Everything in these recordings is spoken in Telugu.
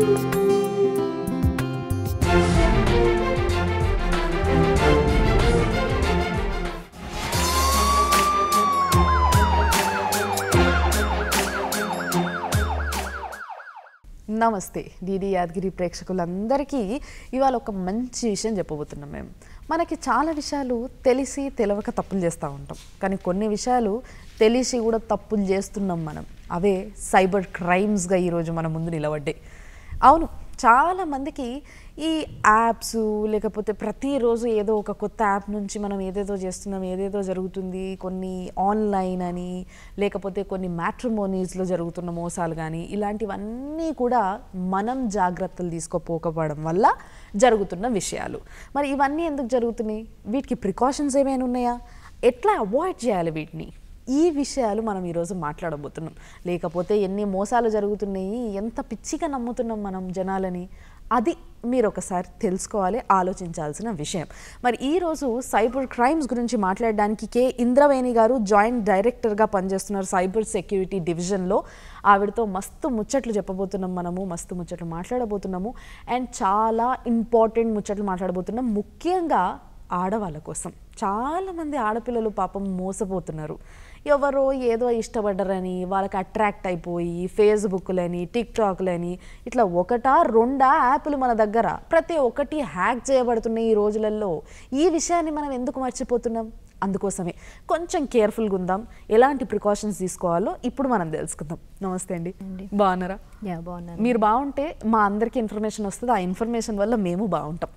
నమస్తే డీడీ యాదగిరి ప్రేక్షకులందరికీ ఇవాళ ఒక మంచి విషయం చెప్పబోతున్నాం మేము. మనకి చాలా విషయాలు తెలిసి తెలవక తప్పులు చేస్తూ ఉంటాం. కానీ కొన్ని విషయాలు తెలిసి కూడా తప్పులు చేస్తున్నాం మనం. అవే సైబర్ క్రైమ్స్గా ఈరోజు మన ముందు నిలబడ్డాయి. అవును చాలా మందికి ఈ యాప్స్ లేకపోతే ప్రతిరోజు ఏదో ఒక కొత్త యాప్ నుంచి మనం ఏదేదో చేస్తున్నాం ఏదేదో జరుగుతుంది. కొన్ని ఆన్లైన్ అని లేకపోతే కొన్ని మ్యాట్రిమోనీస్లో జరుగుతున్న మోసాలు కానీ ఇలాంటివన్నీ కూడా మనం జాగ్రత్తలు తీసుకోపోకపోవడం వల్ల జరుగుతున్న విషయాలు. మరి ఇవన్నీ ఎందుకు జరుగుతున్నాయి? వీటికి ప్రికాషన్స్ ఏమైనా ఉన్నాయా? ఎట్లా అవాయిడ్ చేయాలి వీటిని? ఈ విషయాలు మనం ఈరోజు మాట్లాడబోతున్నాం. లేకపోతే ఎన్ని మోసాలు జరుగుతున్నాయి ఎంత పిచ్చిగా నమ్ముతున్నాం మనం జనాలని అది మీరు ఒకసారి తెలుసుకోవాలి ఆలోచించాల్సిన విషయం. మరి ఈరోజు సైబర్ క్రైమ్స్ గురించి మాట్లాడడానికి కే. ఇంద్రవేణి గారు జాయింట్ డైరెక్టర్గా పనిచేస్తున్నారు సైబర్ సెక్యూరిటీ డివిజన్లో. ఆవిడతో మస్తు ముచ్చట్లు చెప్పబోతున్నాం మనము మస్తు ముచ్చట్లు మాట్లాడబోతున్నాము. అండ్ చాలా ఇంపార్టెంట్ ముచ్చట్లు మాట్లాడబోతున్నాం. ముఖ్యంగా ఆడవాళ్ళ కోసం. చాలామంది ఆడపిల్లలు పాపం మోసపోతున్నారు. ఎవరో ఏదో ఇష్టపడ్డరని వాళ్ళకి అట్రాక్ట్ అయిపోయి ఫేస్బుక్లని టిక్టాక్లని ఇట్లా ఒకటా రెండా యాప్లు మన దగ్గర ప్రతి ఒక్కటి హ్యాక్ చేయబడుతున్నాయి ఈ రోజులలో ఈ విషయాన్ని మనం ఎందుకు మర్చిపోతున్నాం? అందుకోసమే. కొంచెం కేర్ఫుల్గా ఉందాం. ఎలాంటి ప్రికాషన్స్ తీసుకోవాలో ఇప్పుడు మనం తెలుసుకుందాం. నమస్తే అండి. బాగున్నారా? మీరు బాగుంటే మా అందరికీ ఇన్ఫర్మేషన్ వస్తుంది. ఆ ఇన్ఫర్మేషన్ వల్ల మేము బాగుంటాం.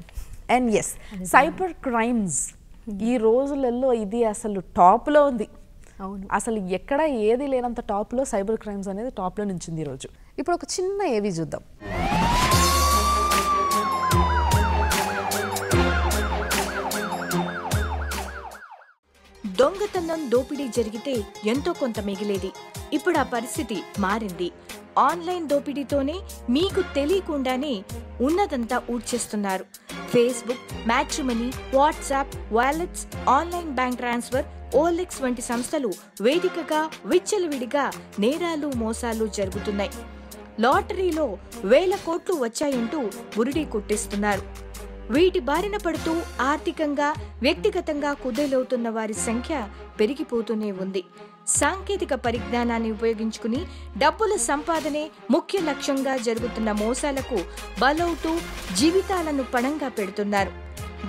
అండ్ ఎస్ సైబర్ క్రైమ్స్ ఈ రోజులలో ఇది అసలు టాప్లో ఉంది. అసలు ఎక్కడ ఏది లేనంత టాప్లో సైబర్ క్రైమ్స్ అనేది టాప్లో నించింది ఈరోజు ఇప్పుడు ఒక చిన్న ఏవి చూద్దాం. దొంగతనం దోపిడీ జరిగితే ఎంతో కొంత మిగిలేది. ఇప్పుడు ఆ పరిస్థితి మారింది. ఆన్లైన్ దోపిడీతోనే మీకు తెలియకుండానే ఉన్నదంతా ఊడ్చేస్తున్నారు. Facebook matrimony WhatsApp wallets online bank transfer OLX వంటి సంస్థలు వేదికగా విచ్చలవిడిగా నేరాలు మోసాలు జరుగుతున్నాయి. లాటరీలో వేల కోట్లు వచ్చాయంటూ బురిడి కొట్టిస్తున్నారు. వీటి బారిన పడుతూ ఆర్థికంగా వ్యక్తిగతంగా కుదేలవుతున్న వారి సంఖ్య పెరిగిపోతూనే ఉంది. సాంకేతిక పరిజ్ఞానాన్ని ఉపయోగించుకుని డబ్బుల సంపాదనే ముఖ్య లక్ష్యంగా జరుగుతున్న మోసాలకు బలవుతూ జీవితాలను పణంగా పెడుతున్నారు.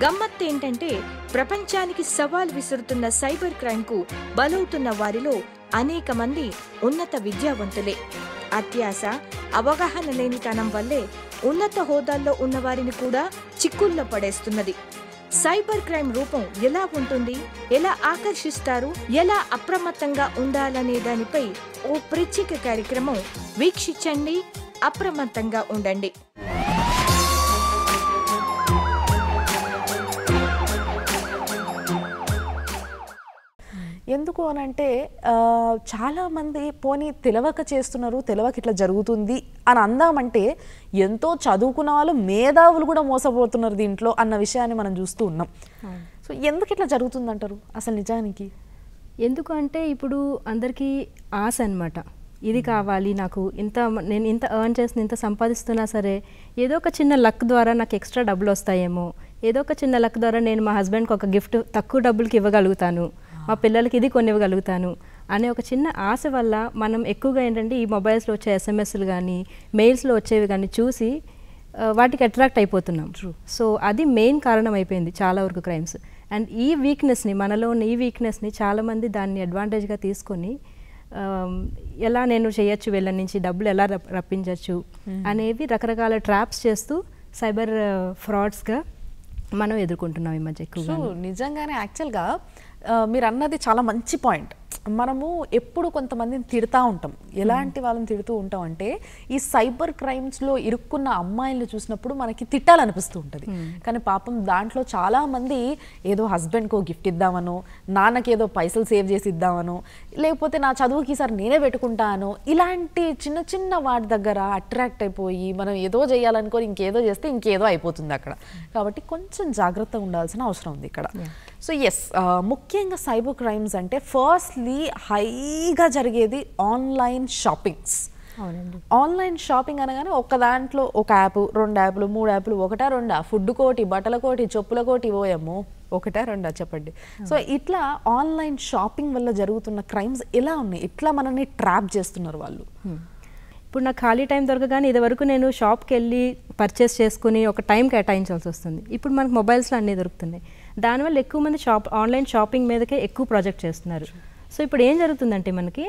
గమ్మత్తేంటంటే ప్రపంచానికి సవాల్ విసురుతున్న సైబర్ క్రైమ్కు బలవుతున్న వారిలో అనేక మంది ఉన్నత విద్యావంతులే. అత్యాస అవగాహన లేనితనం వల్లే ఉన్నత హోదాల్లో ఉన్నవారిని కూడా చిక్కుల్లో పడేస్తున్నది. సైబర్ క్రైమ్ రూపం ఎలా ఉంటుంది ఎలా ఆకర్షిస్తారు ఎలా అప్రమత్తంగా ఉండాలనే దానిపై ఓ ప్రత్యేక కార్యక్రమం వీక్షించండి అప్రమత్తంగా ఉండండి. ఎందుకు అని అంటే ఆ, చాలా మంది పోనీ తెలవక చేస్తున్నారు తెలవక ఇట్లా జరుగుతుంది అని అందామంటే ఎంతో చదువుకున్న వాళ్ళు మేధావులు కూడా మోసపోతున్నారు దీంట్లో అన్న విషయాన్ని మనం చూస్తూ ఉన్నాం. సో ఎందుకు ఇట్లా జరుగుతుంది అంటారు అసలు నిజానికి? ఎందుకు అంటే ఇప్పుడు అందరికీ ఆశ అన్నమాట. ఇది కావాలి నాకు ఇంత నేను ఇంత ఎర్న్ చేసిన ఇంత సంపాదిస్తున్నా సరే ఏదో ఒక చిన్న లక్ ద్వారా నాకు ఎక్స్ట్రా డబ్బులు వస్తాయేమో. ఏదో ఒక చిన్న లక్ ద్వారా నేను మా హస్బెండ్కి ఒక గిఫ్ట్ తక్కువ డబ్బులకి ఇవ్వగలుగుతాను. మా పిల్లలకి ఇది కొన్ని ఇవ్వగలుగుతాను అనే ఒక చిన్న ఆశ వల్ల మనం ఎక్కువగా ఏంటంటే ఈ మొబైల్స్లో వచ్చే ఎస్ఎంఎస్లు కానీ మెయిల్స్లో వచ్చేవి కానీ చూసి వాటికి అట్రాక్ట్ అయిపోతున్నాం. సో అది మెయిన్ కారణం అయిపోయింది చాలా వరకు క్రైమ్స్. అండ్ ఈ వీక్నెస్ని మనలో ఉన్న ఈ వీక్నెస్ని చాలామంది దాన్ని అడ్వాంటేజ్గా తీసుకొని ఎలా నేను చేయొచ్చు వీళ్ళ నుంచి డబ్బులు ఎలా రప్- రప్పించవచ్చు అనేవి రకరకాల ట్రాప్స్ చేస్తూ సైబర్ ఫ్రాడ్స్గా మనం ఎదుర్కొంటున్నాం ఈ మధ్య సో ఎక్కువగా నిజంగానే యాక్చువల్గా మీరు అన్నది చాలా మంచి పాయింట్. మనము ఎప్పుడు కొంతమందిని తిడతా ఉంటాం. ఎలాంటి వాళ్ళని తిడుతూ ఉంటాం అంటే ఈ సైబర్ క్రైమ్స్లో ఇరుక్కున్న అమ్మాయిలను చూసినప్పుడు మనకి తిట్టాలనిపిస్తూ ఉంటుంది. కానీ పాపం దాంట్లో చాలా మంది ఏదో హస్బెండ్కో గిఫ్ట్ ఇద్దామనో నాన్నకి ఏదో పైసలు సేవ్ చేసి ఇద్దామనో లేకపోతే నా చదువుకి ఈసారి నేనే పెట్టుకుంటాను ఇలాంటి చిన్న చిన్న వాటి దగ్గర అట్రాక్ట్ అయిపోయి మనం ఏదో చేయాలనుకొని ఇంకేదో చేస్తే ఇంకేదో అయిపోతుంది అక్కడ. కాబట్టి కొంచెం జాగ్రత్తగా ఉండాల్సిన అవసరం ఉంది ఇక్కడ. సో ఎస్ ముఖ్యంగా సైబర్ క్రైమ్స్ అంటే ఫస్ట్లీ హైగా జరిగేది ఆన్లైన్ షాపింగ్స్. ఆన్లైన్ షాపింగ్ అనగానే ఒక దాంట్లో ఒక యాప్ రెండు యాప్లు మూడు యాప్లు ఒకటా రెండా? ఫుడ్ కోటి బట్టల కోటి చెప్పుల కోటి ఓయమ్మో ఒకటా రెండా? చెప్పండి. సో ఇట్లా ఆన్లైన్ షాపింగ్ వల్ల జరుగుతున్న క్రైమ్స్ ఎలా ఉన్నాయి? ఇట్లా మనల్ని ట్రాప్ చేస్తున్నారు వాళ్ళు. ఇప్పుడు నాకు ఖాళీ టైం దొరకగానే ఇది వరకు నేను షాప్కి వెళ్ళి పర్చేస్ చేసుకుని ఒక టైం కేటాయించాల్సి వస్తుంది. ఇప్పుడు మనకు మొబైల్స్లో అన్నీ దొరుకుతున్నాయి. దానివల్ల ఎక్కువ మంది షాప్ ఆన్లైన్ షాపింగ్ మీదకే ఎక్కువ ప్రాజెక్ట్ చేస్తున్నారు. సో ఇప్పుడు ఏం జరుగుతుందంటే మనకి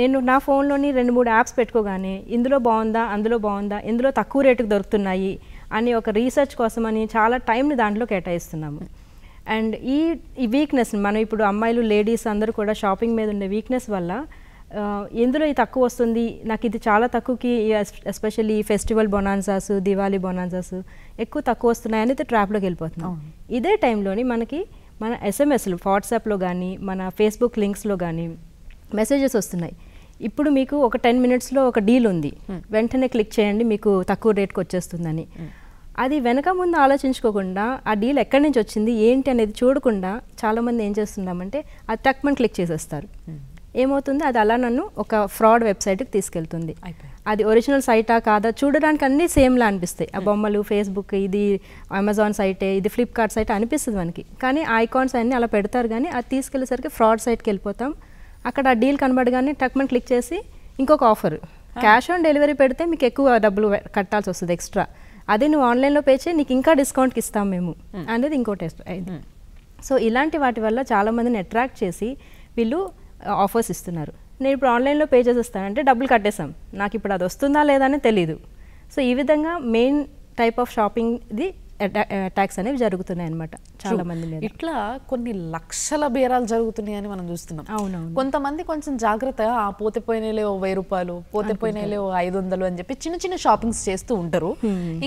నేను నా ఫోన్లోని రెండు మూడు యాప్స్ పెట్టుకోగానే ఇందులో బాగుందా అందులో బాగుందా ఇందులో తక్కువ రేటుకి దొరుకుతున్నాయి అని ఒక రీసెర్చ్ కోసమని చాలా టైంని దాంట్లో కేటాయిస్తున్నాము. అండ్ ఈ ఈ వీక్నెస్ మనం ఇప్పుడు అమ్మాయిలు లేడీస్ అందరూ కూడా షాపింగ్ మీద ఉండే వీక్నెస్ వల్ల ఎందులో ఇది తక్కువ వస్తుంది? నాకు ఇది చాలా తక్కువకి especially festival bonanzas Diwali bonanzas ఎక్కువ తక్కువ వస్తున్నాయి అనేది ట్రాప్లోకి వెళ్ళిపోతున్నాం. ఇదే టైంలోని మనకి మన ఎస్ఎంఎస్లు వాట్సాప్లో కానీ మన ఫేస్బుక్ లింక్స్లో కానీ మెసేజెస్ వస్తున్నాయి. ఇప్పుడు మీకు ఒక టెన్ మినిట్స్లో ఒక డీల్ ఉంది. వెంటనే క్లిక్ చేయండి మీకు తక్కువ రేట్కి వచ్చేస్తుందని. అది వెనక ముందు ఆలోచించుకోకుండా ఆ డీల్ ఎక్కడి నుంచి వచ్చింది ఏంటి అనేది చూడకుండా చాలామంది ఏం చేస్తున్నామంటే అది టక్మని క్లిక్ చేసేస్తారు. ఏమవుతుంది? అది అలా నన్ను ఒక ఫ్రాడ్ వెబ్సైట్కి తీసుకెళ్తుంది. అది ఒరిజినల్ సైటా కాదా? చూడడానికి అన్నీ సేమ్లా అనిపిస్తాయి. ఆ బొమ్మలు ఫేస్బుక్ ఇది అమెజాన్ సైటే ఇది ఫ్లిప్కార్ట్ సైట్ అనిపిస్తుంది మనకి. కానీ ఐకాన్స్ అన్నీ అలా పెడతారు కానీ అది తీసుకెళ్ళేసరికి ఫ్రాడ్ సైట్కి వెళ్ళిపోతాం. అక్కడ ఆ డీల్ కనబడగానే టక్మన్ క్లిక్ చేసి ఇంకొక ఆఫర్. క్యాష్ ఆన్ డెలివరీ పెడితే మీకు ఎక్కువ డబ్బులు కట్టాల్సి వస్తుంది ఎక్స్ట్రా. అదే నువ్వు ఆన్లైన్లో పే చేయి నీకు ఇంకా డిస్కౌంట్కి ఇస్తాం మేము అనేది ఇంకో టెస్ట్ సో ఇలాంటి వాటి వల్ల చాలామందిని అట్రాక్ట్ చేసి వీళ్ళు ఆఫర్స్ ఇస్తున్నారు. నేను ఇప్పుడు ఆన్లైన్లో పే చేసేస్తానంటే డబ్బులు కట్టేసాం నాకు ఇప్పుడు అది వస్తుందా లేదా అని తెలీదు. సో ఈ విధంగా మెయిన్ టైప్ ఆఫ్ షాపింగ్ది అటాక్స్ అనేవి జరుగుతున్నాయి అనమాట చాలా మంది. మీద ఇట్లా కొన్ని లక్షల బేరాలు జరుగుతున్నాయని మనం చూస్తున్నాం. అవునవును. కొంతమంది కొంచెం జాగ్రత్తగా ఆ పోతే పోయినలే ఓ వెయ్యి రూపాయలు పోతే పోయినలే ఓ ఐదు వందలు అని చెప్పి చిన్న చిన్న షాపింగ్స్ చేస్తూ ఉంటారు.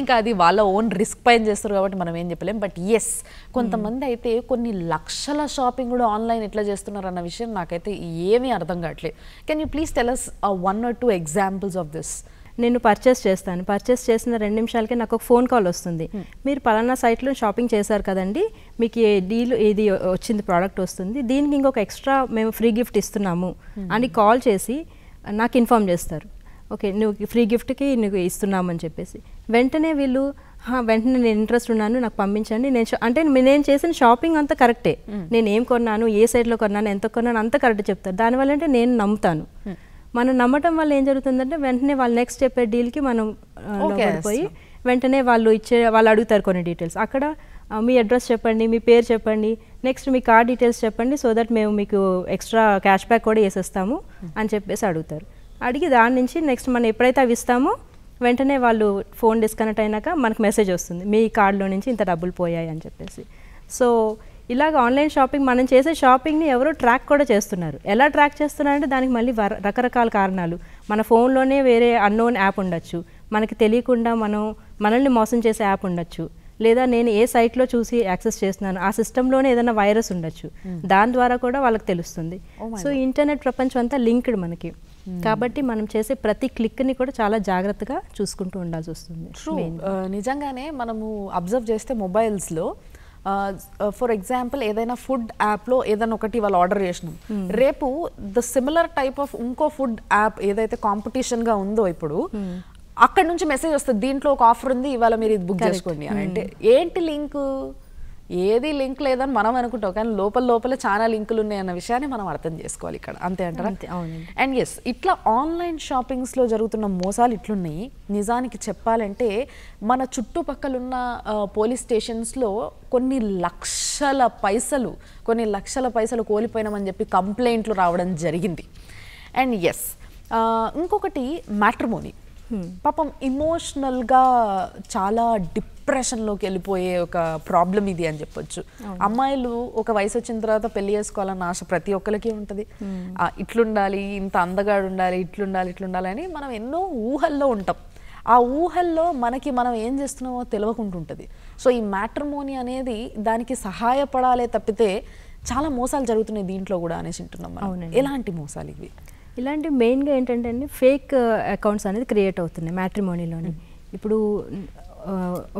ఇంకా అది వాళ్ళ ఓన్ రిస్క్ పైన చేస్తారు కాబట్టి మనం ఏం చెప్పలేం. బట్ ఎస్ కొంతమంది అయితే కొన్ని లక్షల షాపింగ్ కూడా ఆన్లైన్ ఎట్లా చేస్తున్నారు అన్న విషయం నాకైతే ఏమీ అర్థం కావట్లేదు. Can you please tell us one or two examples of this నేను పర్చేస్ చేస్తాను. పర్చేస్ చేసిన రెండు నిమిషాలకే నాకు ఒక ఫోన్ కాల్ వస్తుంది. మీరు పలానా సైట్లో షాపింగ్ చేశారు కదండి మీకు ఈ డీల్ ఇది వచ్చింది ప్రోడక్ట్ వస్తుంది దీనికి ఇంకొక ఎక్స్ట్రా మేము ఫ్రీ గిఫ్ట్ ఇస్తున్నాము అని కాల్ చేసి నాకు ఇన్ఫామ్ చేస్తారు. ఓకే నువ్వు ఫ్రీ గిఫ్ట్కి నువ్వు ఇస్తున్నామని చెప్పేసి. వెంటనే వీళ్ళు "హా, వెంటనే నేను ఇంట్రెస్ట్ ఉన్నాను నాకు పంపించండి నేను అంటే నేను చేసిన షాపింగ్ అంతా కరెక్టే నేను ఏం కొన్నాను ఏ సైట్లో కొన్నాను ఎంత కొన్నాను అంతా కరెక్ట్ చెప్తారు. దానివల్ల అంటే నేను నమ్ముతాను. మనం నమ్మటం వల్ల ఏం జరుగుతుందంటే వెంటనే వాళ్ళు నెక్స్ట్ చెప్పే డీల్కి మనం లోపలిపోయి వెంటనే వాళ్ళు ఇచ్చే వాళ్ళు అడుగుతారు కొన్ని డీటెయిల్స్ అక్కడ మీ అడ్రస్ చెప్పండి మీ పేరు చెప్పండి నెక్స్ట్ మీ కార్డ్ డీటెయిల్స్ చెప్పండి సో దట్ మేము మీకు ఎక్స్ట్రా క్యాష్ బ్యాక్ కూడా వేసేస్తాము అని చెప్పేసి అడుగుతారు. అడిగి దాని నుంచి నెక్స్ట్ మనం ఎప్పుడైతే అవి ఇస్తామో వెంటనే వాళ్ళు ఫోన్ డిస్కనెక్ట్ అయినాక మనకు మెసేజ్ వస్తుంది మీ కార్డులో నుంచి ఇంత డబ్బులు పోయాయి అని చెప్పేసి. సో ఇలాగ ఆన్లైన్ షాపింగ్ మనం చేసే షాపింగ్ని ఎవరో ట్రాక్ కూడా చేస్తున్నారు. ఎలా ట్రాక్ చేస్తున్నారంటే దానికి మళ్ళీ రకరకాల కారణాలు. మన ఫోన్లోనే వేరే అన్నోన్ యాప్ ఉండొచ్చు. మనకి తెలియకుండా మనం మనల్ని మోసం చేసే యాప్ ఉండొచ్చు. లేదా నేను ఏ సైట్లో చూసి యాక్సెస్ చేస్తున్నాను ఆ సిస్టంలోనే ఏదైనా వైరస్ ఉండొచ్చు. దాని ద్వారా కూడా వాళ్ళకి తెలుస్తుంది. సో ఇంటర్నెట్ ప్రపంచం అంతా లింక్డ్ మనకి. కాబట్టి మనం చేసే ప్రతి క్లిక్ని కూడా చాలా జాగ్రత్తగా చూసుకుంటూ ఉండాల్సి వస్తుంది. ట్రూ నిజంగానే మనము అబ్జర్వ్ చేస్తే మొబైల్స్లో ఫర్ ఎగ్జాంపుల్ ఏదైనా ఫుడ్ యాప్లో ఏదైనా ఒకటి వాళ్ళు ఆర్డర్ చేసినాం. రేపు ద సిమిలర్ టైప్ ఆఫ్ ఇంకో ఫుడ్ యాప్ ఏదైతే కాంపిటీషన్గా ఉందో ఇప్పుడు అక్కడ నుంచి మెసేజ్ వస్తుంది. దీంట్లో ఒక ఆఫర్ ఉంది ఇవాళ మీరు ఇది బుక్ చేసుకోండి అని. అంటే ఏంటి లింక్ ఏది లింక్ లేదని మనం అనుకుంటాం కానీ లోపల లోపల చాలా లింకులు ఉన్నాయి అన్న విషయాన్ని మనం అర్థం చేసుకోవాలి ఇక్కడ. అంతే అంటారా. అండ్ ఎస్ ఇట్లా ఆన్లైన్ షాపింగ్స్లో జరుగుతున్న మోసాలు ఇట్లున్నాయి. నిజానికి చెప్పాలంటే మన చుట్టుపక్కలున్న పోలీస్ స్టేషన్స్లో కొన్ని లక్షల పైసలు కొన్ని లక్షల పైసలు కోల్పోయినామని చెప్పి కంప్లైంట్లు రావడం జరిగింది. అండ్ ఎస్ ఇంకొకటి మ్యాట్రిమోనీ. పాపం ఇమోషనల్గా చాలా డిప్రెషన్లోకి వెళ్ళిపోయే ఒక ప్రాబ్లం ఇది అని చెప్పొచ్చు. అమ్మాయిలు ఒక వయసు వచ్చిన తర్వాత పెళ్ళి చేసుకోవాలన్న ఆశ ప్రతి ఒక్కరికి ఉంటుంది. ఇట్లుండాలి ఇంత అందగాడు ఉండాలి ఇట్లుండాలి ఇట్లుండాలి అని మనం ఎన్నో ఊహల్లో ఉంటాం. ఆ ఊహల్లో మనకి మనం ఏం చేస్తున్నామో తెలియకుంటుంటుంది. సో ఈ మ్యాట్రిమోనీ అనేది దానికి సహాయపడాలే తప్పితే చాలా మోసాలు జరుగుతున్నాయి దీంట్లో కూడా అనేసి. అవునండి. ఎలాంటి మోసాలు ఇవి? ఇలాంటి మెయిన్గా ఏంటంటే అండి ఫేక్ అకౌంట్స్ అనేది క్రియేట్ అవుతున్నాయి మ్యాట్రిమోనీలోని. ఇప్పుడు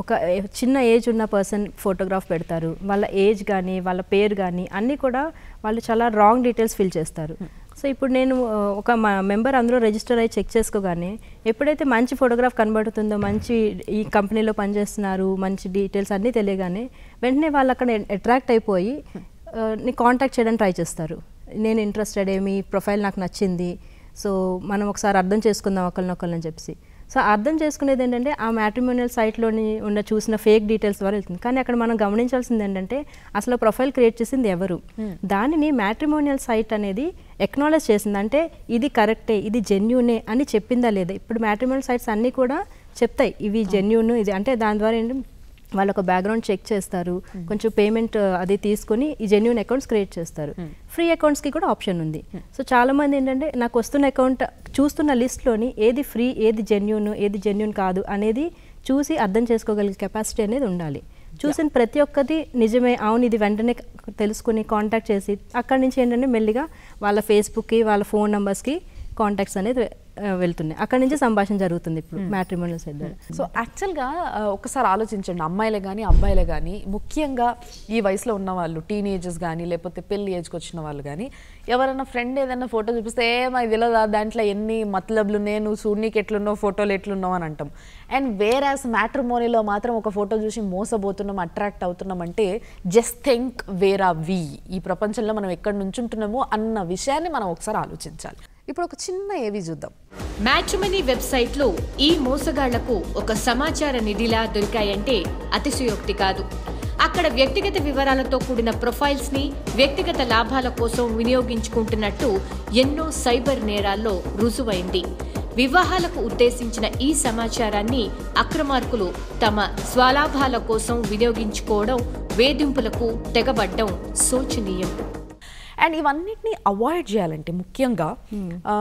ఒక చిన్న ఏజ్ ఉన్న పర్సన్ ఫోటోగ్రాఫ్ పెడతారు. వాళ్ళ ఏజ్ కానీ వాళ్ళ పేరు కానీ అన్నీ కూడా వాళ్ళు చాలా రాంగ్ డీటెయిల్స్ ఫిల్ చేస్తారు. సో ఇప్పుడు నేను ఒక మెంబర్ అందులో రిజిస్టర్ అయ్యి చెక్ చేసుకోగానే ఎప్పుడైతే మంచి ఫోటోగ్రాఫ్ కనబడుతుందో మంచి ఈ కంపెనీలో పనిచేస్తున్నారు మంచి డీటెయిల్స్ అన్నీ తెలియగానే వెంటనే వాళ్ళు అక్కడ అట్రాక్ట్ అయిపోయి నీ కాంటాక్ట్ చేయడానికి ట్రై చేస్తారు. నేను ఇంట్రెస్టెడ్ మీ ప్రొఫైల్ నాకు నచ్చింది సో మనం ఒకసారి అర్థం చేసుకుందాం ఒకరినొకరిని చెప్పేసి. సో అర్థం చేసుకునేది ఏంటంటే ఆ మ్యాట్రిమోనియల్ సైట్లోని ఉన్న చూసిన ఫేక్ డీటెయిల్స్ ద్వారా వెళ్తుంది. కానీ అక్కడ మనం గమనించాల్సింది ఏంటంటే అసలు ప్రొఫైల్ క్రియేట్ చేసింది ఎవరు? దానిని మ్యాట్రిమోనియల్ సైట్ అనేది ఎక్నాలెజ్ చేసింది. అంటే ఇది కరెక్టే ఇది జెన్యునే అని చెప్పిందా లేదా? ఇప్పుడు మ్యాట్రిమోనియల్ సైట్స్ అన్నీ కూడా చెప్తాయి. ఇవి జెన్యున్ ఇది అంటే దాని ద్వారా ఏంటి? వాళ్ళు ఒక బ్యాక్గ్రౌండ్ చెక్ చేస్తారు కొంచెం పేమెంట్ అది తీసుకొని ఈ జెన్యున్ అకౌంట్స్ క్రియేట్ చేస్తారు. ఫ్రీ అకౌంట్స్కి కూడా ఆప్షన్ ఉంది. సో చాలా మంది ఏంటంటే నాకు వస్తున్న అకౌంట్ చూస్తున్న లిస్ట్లోని ఏది ఫ్రీ ఏది జెన్యున్ ఏది జెన్యున్ కాదు అనేది చూసి అర్థం చేసుకోగలిగే కెపాసిటీ అనేది ఉండాలి. చూసిన ప్రతి ఒక్కటి నిజమే అవును ఇది వెంటనే తెలుసుకుని కాంటాక్ట్ చేసి అక్కడి నుంచి ఏంటంటే మెల్లిగా వాళ్ళ ఫేస్బుక్కి వాళ్ళ ఫోన్ నెంబర్స్కి కాంటాక్ట్స్ అనేది వెళ్తున్నాయి. అక్కడి నుంచి సంభాషణ జరుగుతుంది ఇప్పుడు మ్యాట్రిమోనియల్ సైడ్ సో యాక్చువల్గా ఆ, ఒకసారి ఆలోచించండి. అమ్మాయిలే కానీ అబ్బాయిలే కానీ ముఖ్యంగా ఈ వయసులో ఉన్న వాళ్ళు టీనేజర్స్ కానీ లేకపోతే పెళ్ళి ఏజ్కి వచ్చిన వాళ్ళు కానీ ఎవరైనా ఫ్రెండ్ ఏదైనా ఫోటో చూపిస్తే ఏ మా తెలియదా దాంట్లో ఎన్ని మతలబ్లు నువ్వు చూడనీకి ఎట్లున్నావు? ఫోటోలు ఎట్లున్నావు? అని అంటాం. అండ్ వేర్ యాజ్ మ్యాట్రిమోనీలో మాత్రం ఒక ఫోటో చూసి మోసపోతున్నాం అట్రాక్ట్ అవుతున్నాం అంటే just think where are we ఈ ప్రపంచంలో మనం ఎక్కడి నుంచి ఉంటున్నామో అన్న విషయాన్ని మనం ఒకసారి ఆలోచించాలి. ఇప్పుడు ఒక చిన్న ఏవి చూద్దాం. మ్యాట్రిమనీ వెబ్సైట్లో ఈ మోసగాళ్ళకు ఒక సమాచార నిధిలా దొరికాయంటే అతిశయోక్తి కాదు. అక్కడ వ్యక్తిగత వివరాలతో కూడిన ప్రొఫైల్స్ని వ్యక్తిగత లాభాల కోసం వినియోగించుకుంటున్నట్టు ఎన్నో సైబర్ నేరాల్లో రుజువైంది. వివాహాలకు ఉద్దేశించిన ఈ సమాచారాన్ని అక్రమార్కులు తమ స్వలాభాల కోసం వినియోగించుకోవడం వేధింపులకు తెగబడ్డం శోచనీయం. అండ్ ఇవన్నిటిని అవాయిడ్ చేయాలంటే ముఖ్యంగా ఆ,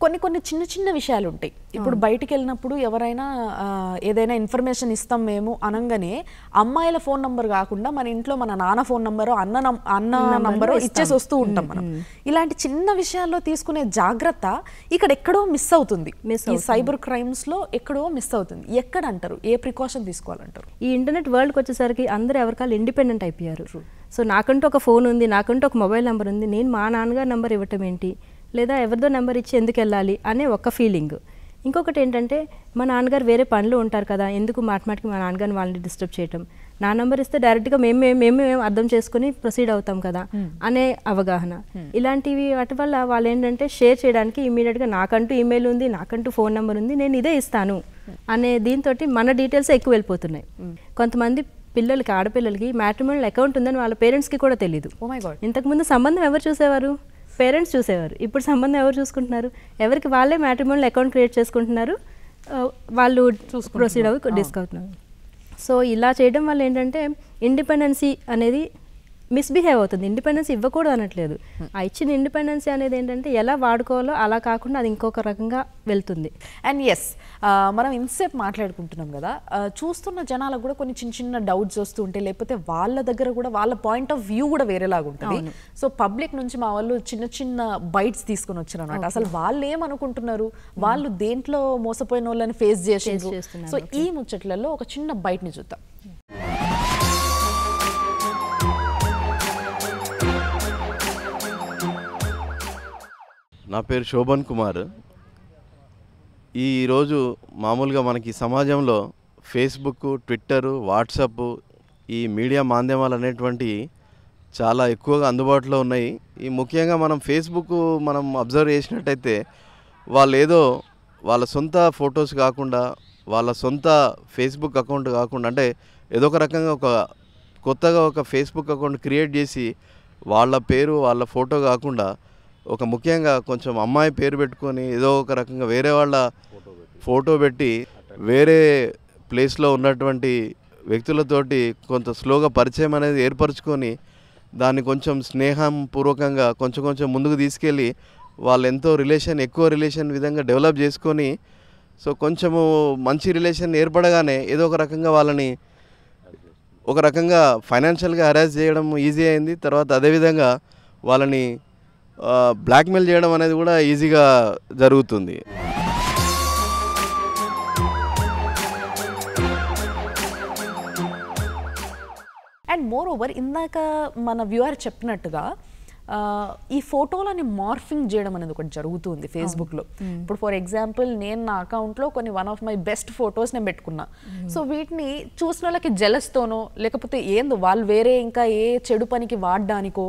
కొన్ని కొన్ని చిన్న చిన్న విషయాలు ఉంటాయి. ఇప్పుడు బయటికి వెళ్ళినప్పుడు ఎవరైనా ఏదైనా ఇన్ఫర్మేషన్ ఇస్తాం మేము అనగానే అమ్మాయిల ఫోన్ నంబర్ కాకుండా మన ఇంట్లో మన నాన్న ఫోన్ నంబరు అన్న అన్న నంబరు ఇచ్చేసి వస్తూ ఉంటాం మనం. ఇలాంటి చిన్న విషయాల్లో తీసుకునే జాగ్రత్త ఇక్కడ ఎక్కడో మిస్ అవుతుంది. ఈ సైబర్ క్రైమ్స్లో ఎక్కడో మిస్ అవుతుంది. ఎక్కడ అంటారు ఏ ప్రికాషన్ తీసుకోవాలంటారు? ఈ ఇంటర్నెట్ వరల్డ్కి వచ్చేసరికి అందరూ ఎవరికాలు ఇండిపెండెంట్ అయిపోయారు. సో నాకంటూ ఒక ఫోన్ ఉంది నాకంటూ ఒక మొబైల్ నెంబర్ ఉంది నేను మా నాన్నగారి నెంబర్ ఇవ్వటం ఏంటి? లేదా ఎవరిదో నెంబర్ ఇచ్చి ఎందుకు వెళ్ళాలి? అనే ఒక ఫీలింగ్ ఇంకొకటి ఏంటంటే మా నాన్నగారు వేరే పనులు ఉంటారు కదా ఎందుకు మాటమాటికి మా నాన్నగారిని వాళ్ళని డిస్టర్బ్ చేయటం? నా నెంబర్ ఇస్తే డైరెక్ట్గా మేము మేము మేము మేము అర్థం చేసుకుని ప్రొసీడ్ అవుతాం కదా అనే అవగాహన. ఇలాంటివి వాటి వల్ల వాళ్ళు ఏంటంటే షేర్ చేయడానికి ఇమీడియట్గా నాకంటూ ఈమెయిల్ ఉంది నాకంటూ ఫోన్ నెంబర్ ఉంది నేను ఇదే ఇస్తాను. అనే దీంతో మన డీటెయిల్స్ ఎక్కువ వెళ్ళిపోతున్నాయి. కొంతమంది పిల్లలకి ఆడపిల్లలకి మ్యాట్రిమోనియల్ అకౌంట్ ఉందని వాళ్ళ పేరెంట్స్కి కూడా తెలియదు గాడ్ ఇంతకుముందు సంబంధం ఎవరు చూసేవారు? పేరెంట్స్ చూసేవారు. ఇప్పుడు సంబంధం ఎవరు చూసుకుంటున్నారు? ఎవరికి వాళ్ళే మ్యాట్రిమోనియల్ అకౌంట్ క్రియేట్ చేసుకుంటున్నారు? వాళ్ళు ప్రొసీడ్ అవి డిస్క్ అవుతున్నారు సో ఇలా చేయడం వల్ల ఏంటంటే ఇండిపెండెన్సీ అనేది మిస్బిహేవ్ అవుతుంది. ఇండిపెండెన్స్ ఇవ్వకూడదు అనట్లేదు. ఆ ఇచ్చిన ఇండిపెండెన్సీ అనేది ఏంటంటే ఎలా వాడుకోవాలో అలా కాకుండా అది ఇంకొక రకంగా వెళ్తుంది. అండ్ ఎస్ మనం ఇంతసేపు మాట్లాడుకుంటున్నాం కదా. చూస్తున్న జనాలకు కూడా కొన్ని చిన్న చిన్న డౌట్స్ వస్తూ ఉంటాయి. లేకపోతే వాళ్ళ దగ్గర కూడా వాళ్ళ పాయింట్ ఆఫ్ వ్యూ కూడా వేరేలాగా ఉంటుంది. సో పబ్లిక్ నుంచి మా వాళ్ళు చిన్న చిన్న బైట్స్ తీసుకొని వచ్చారు అనమాట అసలు వాళ్ళు ఏమనుకుంటున్నారు వాళ్ళు దేంట్లో మోసపోయిన వాళ్ళని ఫేస్ చేస్తున్నారు, సో ఈ ముచ్చట్లలో ఒక చిన్న బయటని చూద్దాం. నా పేరు శోభన్ కుమార్. ఈరోజు మామూలుగా మనకి సమాజంలో ఫేస్బుక్ ట్విట్టర్ వాట్సప్ ఈ మీడియా మాధ్యమాలు అనేటువంటి చాలా ఎక్కువగా అందుబాటులో ఉన్నాయి. ఈ ముఖ్యంగా మనం ఫేస్బుక్ మనం అబ్జర్వ్ చేసినట్టయితే వాళ్ళు ఏదో వాళ్ళ సొంత ఫొటోస్ కాకుండా వాళ్ళ సొంత ఫేస్బుక్ అకౌంట్ కాకుండా అంటే ఏదో ఒక రకంగా ఒక కొత్తగా ఒక ఫేస్బుక్ అకౌంట్ క్రియేట్ చేసి వాళ్ళ పేరు వాళ్ళ ఫోటో కాకుండా ఒక ముఖ్యంగా కొంచెం అమ్మాయి పేరు పెట్టుకొని ఏదో ఒక రకంగా వేరే వాళ్ళ ఫోటో పెట్టి వేరే ప్లేస్లో ఉన్నటువంటి వ్యక్తులతోటి కొంత స్లోగా పరిచయం అనేది ఏర్పరచుకొని దాన్ని కొంచెం స్నేహం పూర్వకంగా కొంచెం కొంచెం ముందుకు తీసుకెళ్ళి వాళ్ళు ఎంతో రిలేషన్ ఎక్కువ రిలేషన్ విధంగా డెవలప్ చేసుకొని సో కొంచెము మంచి రిలేషన్ ఏర్పడగానే ఏదో ఒక రకంగా వాళ్ళని ఒక రకంగా ఫైనాన్షియల్గా హరాస్ చేయడం ఈజీ అయింది. తర్వాత అదేవిధంగా వాళ్ళని బ్లాక్మెయిల్ చేయడం అనేది కూడా ఈజీగా జరుగుతుంది. అండ్ మోర్ ఓవర్ ఇందాక మన వ్యూఆర్ చెప్పినట్టుగా ఈ ఫోటోలని మార్ఫింగ్ చేయడం అనేది ఒకటి జరుగుతుంది ఫేస్బుక్లో. ఇప్పుడు ఫర్ ఎగ్జాంపుల్ నేను నా అకౌంట్లో కొన్ని one of my best photos నేను పెట్టుకున్నా. సో వీటిని చూసిన వాళ్ళకి జెలస్తోనో లేకపోతే ఏందో వాళ్ళు వేరే ఇంకా ఏ చెడు పనికి వాడడానికో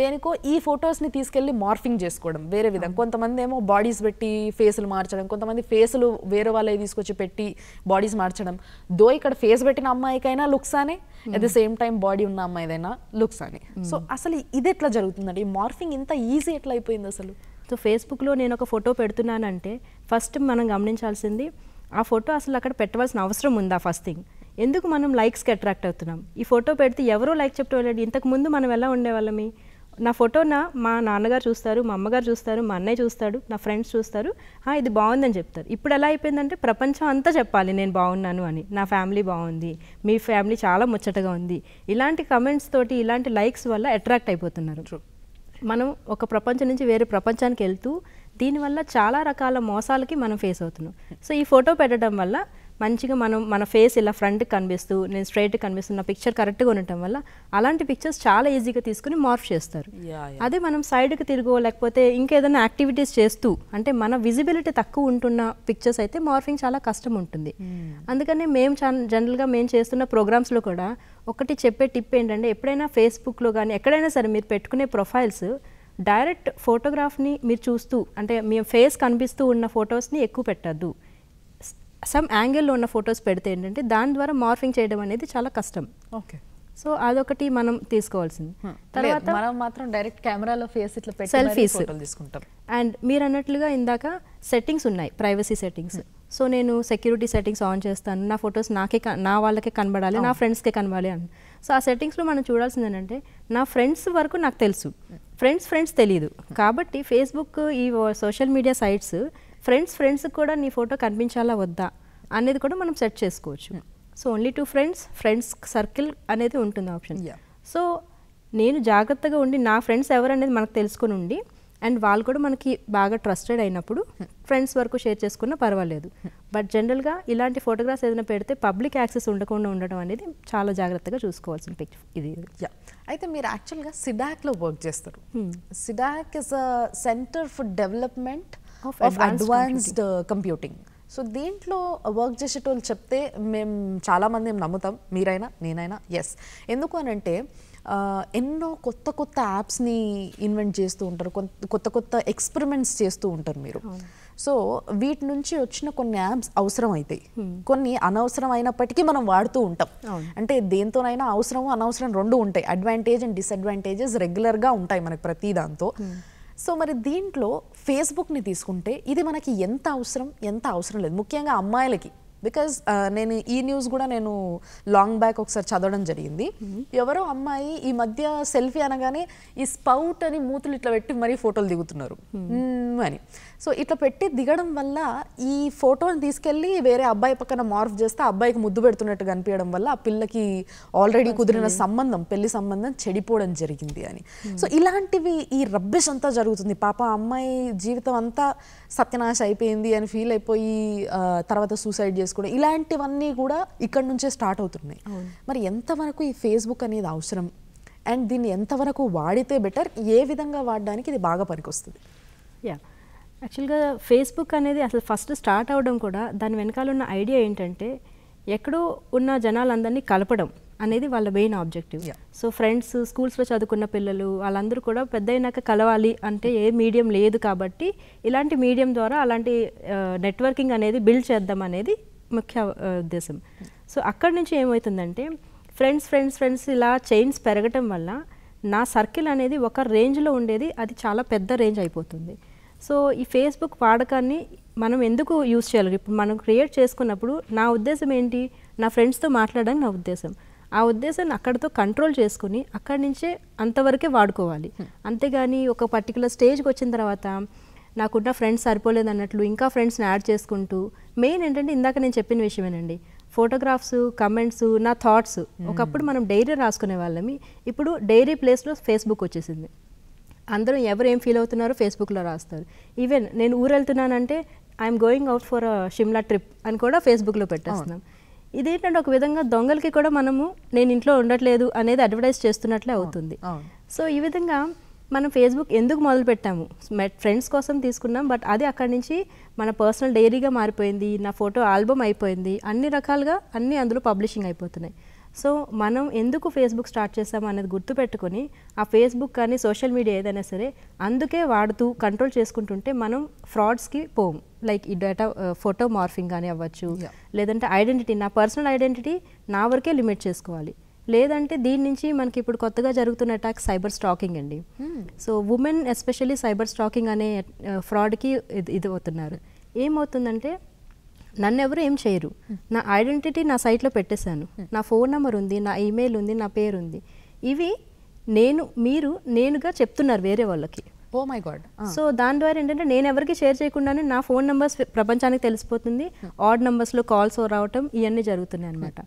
దేనికో ఈ ఫొటోస్ని తీసుకెళ్ళి మార్ఫింగ్ చేసుకోవడం వేరే విధంగా. కొంతమంది ఏమో బాడీస్ పెట్టి ఫేసులు మార్చడం కొంతమంది ఫేసులు వేరే వాళ్ళవి తీసుకొచ్చి పెట్టి బాడీస్ మార్చడం. దో ఇక్కడ ఫేస్ పెట్టిన అమ్మాయికైనా లుక్స్ అనే at the same time body ఉన్న అమ్మాయిదైనా లుక్స్ అని సో అసలు ఇది ఎట్లా జరుగుతుందండి ఈ మార్ఫింగ్ ఇంత ఈజీ ఎట్లా అయిపోయింది అసలు? సో ఫేస్బుక్లో నేను ఒక ఫోటో పెడుతున్నానంటే ఫస్ట్ మనం గమనించాల్సింది ఆ ఫోటో అసలు అక్కడ పెట్టవలసిన అవసరం ఉందా ఫస్ట్ థింగ్? ఎందుకు మనం లైక్స్కి అట్రాక్ట్ అవుతున్నాం? ఈ ఫోటో పెడితే ఎవరో లైక్ చెప్తూ వెళ్ళాడు ఇంతకు ముందు మనం ఎలా ఉండేవాళ్ళమి నా ఫోటోన మా నాన్నగారు చూస్తారు మా అమ్మగారు చూస్తారు మా అన్నయ్య చూస్తాడు నా ఫ్రెండ్స్ చూస్తారు. "ఆ, ఇది బాగుందని చెప్తారు. ఇప్పుడు ఎలా అయిపోయిందంటే ప్రపంచం అంతా చెప్పాలి నేను బాగున్నాను అని. నా ఫ్యామిలీ బాగుంది. మీ ఫ్యామిలీ చాలా ముచ్చటగా ఉంది. ఇలాంటి కమెంట్స్ తోటి ఇలాంటి లైక్స్ వల్ల అట్రాక్ట్ అయిపోతున్నారు. మనం ఒక ప్రపంచం నుంచి వేరే ప్రపంచానికి వెళ్తూ దీనివల్ల చాలా రకాల మోసాలకి మనం ఫేస్ అవుతున్నాం. సో ఈ ఫోటో పెట్టడం వల్ల మంచిగా మనం మన ఫేస్ ఇలా ఫ్రంట్కి కనిపిస్తూ నేను స్ట్రైట్ కనిపిస్తున్న పిక్చర్ కరెక్ట్గా ఉండటం వల్ల అలాంటి పిక్చర్స్ చాలా ఈజీగా తీసుకుని మార్ఫ్ చేస్తారు. అదే మనం సైడ్కి తిరుగో లేకపోతే ఇంకేదైనా యాక్టివిటీస్ చేస్తూ అంటే మన విజిబిలిటీ తక్కువ ఉంటున్న పిక్చర్స్ అయితే మార్ఫింగ్ చాలా కష్టం ఉంటుంది. అందుకనే మేము జనరల్గా మేము చేస్తున్న ప్రోగ్రామ్స్లో కూడా ఒకటి చెప్పే టిప్ ఏంటంటే ఎప్పుడైనా ఫేస్బుక్లో కానీ ఎక్కడైనా సరే మీరు పెట్టుకునే ప్రొఫైల్స్ డైరెక్ట్ ఫోటోగ్రాఫ్ని మీరు చూస్తూ అంటే మీ ఫేస్ కనిపిస్తూ ఉన్న ఫొటోస్ని ఎక్కువ పెట్టద్దు. సమ్ యాంగిల్లో ఉన్న ఫొటోస్ పెడితే ఏంటంటే దాని ద్వారా మార్ఫింగ్ చేయడం అనేది చాలా కష్టం. ఓకే సో అదొకటి మనం తీసుకోవాల్సింది. తర్వాత మనం మాత్రం డైరెక్ట్ కెమెరాలో ఫేస్ ఇట్లా పెట్టి. ఫోటోలు తీసుకుంటాం. అండ్ మీరు అన్నట్లుగా ఇందాక సెట్టింగ్స్ ఉన్నాయి ప్రైవసీ సెట్టింగ్స్ సో నేను సెక్యూరిటీ సెట్టింగ్స్ ఆన్ చేస్తాను. నా ఫొటోస్ నాకే నా వాళ్ళకే కనబడాలి నా ఫ్రెండ్స్కే కనబడాలి అని. సో ఆ సెట్టింగ్స్లో మనం చూడాల్సింది ఏంటంటే నా ఫ్రెండ్స్ వరకు నాకు తెలుసు. ఫ్రెండ్స్ ఫ్రెండ్స్ తెలియదు కాబట్టి ఫేస్బుక్ ఈ సోషల్ మీడియా సైట్స్ ఫ్రెండ్స్ ఫ్రెండ్స్కి కూడా నీ ఫోటో కనిపించాలా వద్దా అనేది కూడా మనం సెట్ చేసుకోవచ్చు. So only to friends friends circle అనేది ఉంటుంది ఆప్షన్. సో నేను జాగ్రత్తగా ఉండి నా ఫ్రెండ్స్ ఎవరనేది మనకు తెలుసుకొని ఉండి అండ్ వాళ్ళు కూడా మనకి బాగా ట్రస్టెడ్ అయినప్పుడు ఫ్రెండ్స్ వరకు షేర్ చేసుకున్నా పర్వాలేదు. బట్ జనరల్గా ఇలాంటి ఫోటోగ్రాఫ్స్ ఏదైనా పెడితే పబ్లిక్ యాక్సెస్ ఉండకుండా ఉండడం అనేది చాలా జాగ్రత్తగా చూసుకోవాల్సిన పిక్ ఇది. యా అయితే మీరు యాక్చువల్గా సిడాక్లో వర్క్ చేస్తారు. CDAC is a centre for development of advanced computing so దీంట్లో వర్క్ చేసేటోళ్ళు చెప్తే మేము చాలామంది ఏం నమ్ముతాం. మీరైనా నేనైనా ఎస్ ఎందుకు అని అంటే ఎన్నో కొత్త కొత్త యాప్స్ని ఇన్వెంట్ చేస్తూ ఉంటారు. కొత్త- కొత్త కొత్త ఎక్స్పెరిమెంట్స్ చేస్తూ ఉంటారు మీరు. సో వీటి నుంచి వచ్చిన కొన్ని యాప్స్ అవసరం అవుతాయి కొన్ని అనవసరం అయినప్పటికీ మనం వాడుతూ ఉంటాం. అంటే దేంతోనైనా అవసరం అనవసరం రెండు ఉంటాయి. అడ్వాంటేజ్ అండ్ డిసడ్వాంటేజెస్ రెగ్యులర్గా ఉంటాయి మనకి ప్రతి దాంతో. సో మరి దీంట్లో ఫేస్బుక్ని తీసుకుంటే ఇది మనకి ఎంత అవసరం? ఎంత అవసరం లేదు. ముఖ్యంగా అమ్మాయిలకి. బికాజ్ నేను ఈ న్యూస్ కూడా నేను లాంగ్ బ్యాక్ ఒకసారి చదవడం జరిగింది. ఎవరో అమ్మాయి ఈ మధ్య సెల్ఫీ అనగానే ఈ స్పౌట్ అని మూతులు ఇట్లా పెట్టి మరీ ఫోటోలు దిగుతున్నారు. అని. సో ఇట్లా పెట్టి దిగడం వల్ల ఈ ఫోటోని తీసుకెళ్ళి వేరే అబ్బాయి పక్కన మార్ఫ్ చేస్తే అబ్బాయికి ముద్దు పెడుతున్నట్టు కనిపించడం వల్ల ఆ పిల్లకి ఆల్రెడీ కుదిరిన సంబంధం పెళ్ళి సంబంధం చెడిపోవడం జరిగింది అని. సో ఇలాంటివి ఈ రబ్బిష్ అంతా జరుగుతుంది. పాప అమ్మాయి జీవితం అంతా సత్యనాశ అయిపోయింది అని ఫీల్ అయిపోయి తర్వాత సూసైడ్ చేసుకోవడం ఇలాంటివన్నీ కూడా ఇక్కడ నుంచే స్టార్ట్ అవుతున్నాయి. మరి ఎంతవరకు ఈ ఫేస్బుక్ అనేది అవసరం? అండ్ దీన్ని ఎంతవరకు వాడితే బెటర్ ఏ విధంగా వాడడానికి ఇది బాగా పనికొస్తుంది? యా యాక్చువల్గా ఫేస్బుక్ అనేది అసలు ఫస్ట్ స్టార్ట్ అవడం కూడా దాని వెనకాల ఉన్న ఐడియా ఏంటంటే ఎక్కడో ఉన్న జనాలందరినీ కలపడం అనేది వాళ్ళ మెయిన్ ఆబ్జెక్టివ్. సో ఫ్రెండ్స్ స్కూల్స్లో చదువుకున్న పిల్లలు వాళ్ళందరూ కూడా పెద్ద అయినాక కలవాలి అంటే ఏ మీడియం లేదు కాబట్టి ఇలాంటి మీడియం ద్వారా అలాంటి నెట్వర్కింగ్ అనేది బిల్డ్ చేద్దాం అనేది ముఖ్య ఉద్దేశం. సో అక్కడి నుంచి ఏమవుతుందంటే ఫ్రెండ్స్ ఫ్రెండ్స్ ఫ్రెండ్స్ ఇలా చైన్స్ పెరగటం వల్ల నా సర్కిల్ అనేది ఒక రేంజ్లో ఉండేది అది చాలా పెద్ద రేంజ్ అయిపోతుంది. సో ఈ ఫేస్బుక్ వాడకాన్ని మనం ఎందుకు యూజ్ చేయాలి? ఇప్పుడు మనం క్రియేట్ చేసుకున్నప్పుడు నా ఉద్దేశం ఏంటి? నా ఫ్రెండ్స్తో మాట్లాడడానికి నా ఉద్దేశం. ఆ ఉద్దేశాన్ని అక్కడితో కంట్రోల్ చేసుకుని అక్కడి నుంచే అంతవరకే వాడుకోవాలి. అంతేగాని ఒక పర్టికులర్ స్టేజ్కి వచ్చిన తర్వాత నాకున్న ఫ్రెండ్స్ సరిపోలేదు అన్నట్లు ఇంకా ఫ్రెండ్స్ని యాడ్ చేసుకుంటూ మెయిన్ ఏంటంటే ఇందాక నేను చెప్పిన విషయమేనండి. ఫోటోగ్రాఫ్స్ కమెంట్స్ నా థాట్స్ ఒకప్పుడు మనం డైరీ రాసుకునే వాళ్ళమి. ఇప్పుడు డైరీ ప్లేస్లో ఫేస్బుక్ వచ్చేసింది. అందరూ ఎవరు ఏం ఫీల్ అవుతున్నారో ఫేస్బుక్లో రాస్తారు. ఈవెన్ నేను ఊరు వెళ్తున్నానంటే I'm going out for Shimla trip అని కూడా ఫేస్బుక్లో పెట్టేస్తున్నాం. ఇదేంటంటే ఒక విధంగా దొంగలకి కూడా మనము నేను ఇంట్లో ఉండట్లేదు అనేది అడ్వర్టైజ్ చేస్తున్నట్లే అవుతుంది. సో ఈ విధంగా మనం ఫేస్బుక్ ఎందుకు మొదలు పెట్టాము ఫ్రెండ్స్ కోసం తీసుకున్నాం బట్ అది అక్కడి నుంచి మన పర్సనల్ డైరీగా మారిపోయింది నా ఫోటో ఆల్బమ్ అయిపోయింది అన్ని రకాలుగా అన్నీ అందులో పబ్లిషింగ్ అయిపోతున్నాయి. సో మనం ఎందుకు ఫేస్బుక్ స్టార్ట్ చేస్తాము అనేది గుర్తుపెట్టుకొని ఆ ఫేస్బుక్ కానీ సోషల్ మీడియా ఏదైనా సరే అందుకే వాడుతూ కంట్రోల్ చేసుకుంటుంటే మనం ఫ్రాడ్స్కి పోం. లైక్ ఈ డేటా ఫోటో మార్ఫింగ్ కానీ అవ్వచ్చు. లేదంటే ఐడెంటిటీ నా పర్సనల్ ఐడెంటిటీ నా వరకే లిమిట్ చేసుకోవాలి. లేదంటే దీని నుంచి మనకి ఇప్పుడు కొత్తగా జరుగుతున్న అటాక్ సైబర్ స్టాకింగ్ అండి. So women especially cyber stalking అనే ఫ్రాడ్కి ఇది ఇది అవుతున్నారు. ఏమవుతుందంటే నన్ను ఎవరు ఏం చేయరు. నా ఐడెంటిటీ నా సైట్లో పెట్టేశాను. నా ఫోన్ నెంబర్ ఉంది నా ఈమెయిల్ ఉంది నా పేరు ఉంది. ఇవి నేను మీరు నేనుగా చెప్తున్నారు వేరే వాళ్ళకి. ఓ మై గాడ్ సో దాని ద్వారా ఏంటంటే నేను ఎవరికి షేర్ చేయకుండానే నా ఫోన్ నెంబర్స్ ప్రపంచానికి తెలిసిపోతుంది. ఆడ్ నెంబర్స్లో కాల్స్ రావటం ఇవన్నీ జరుగుతున్నాయి అనమాట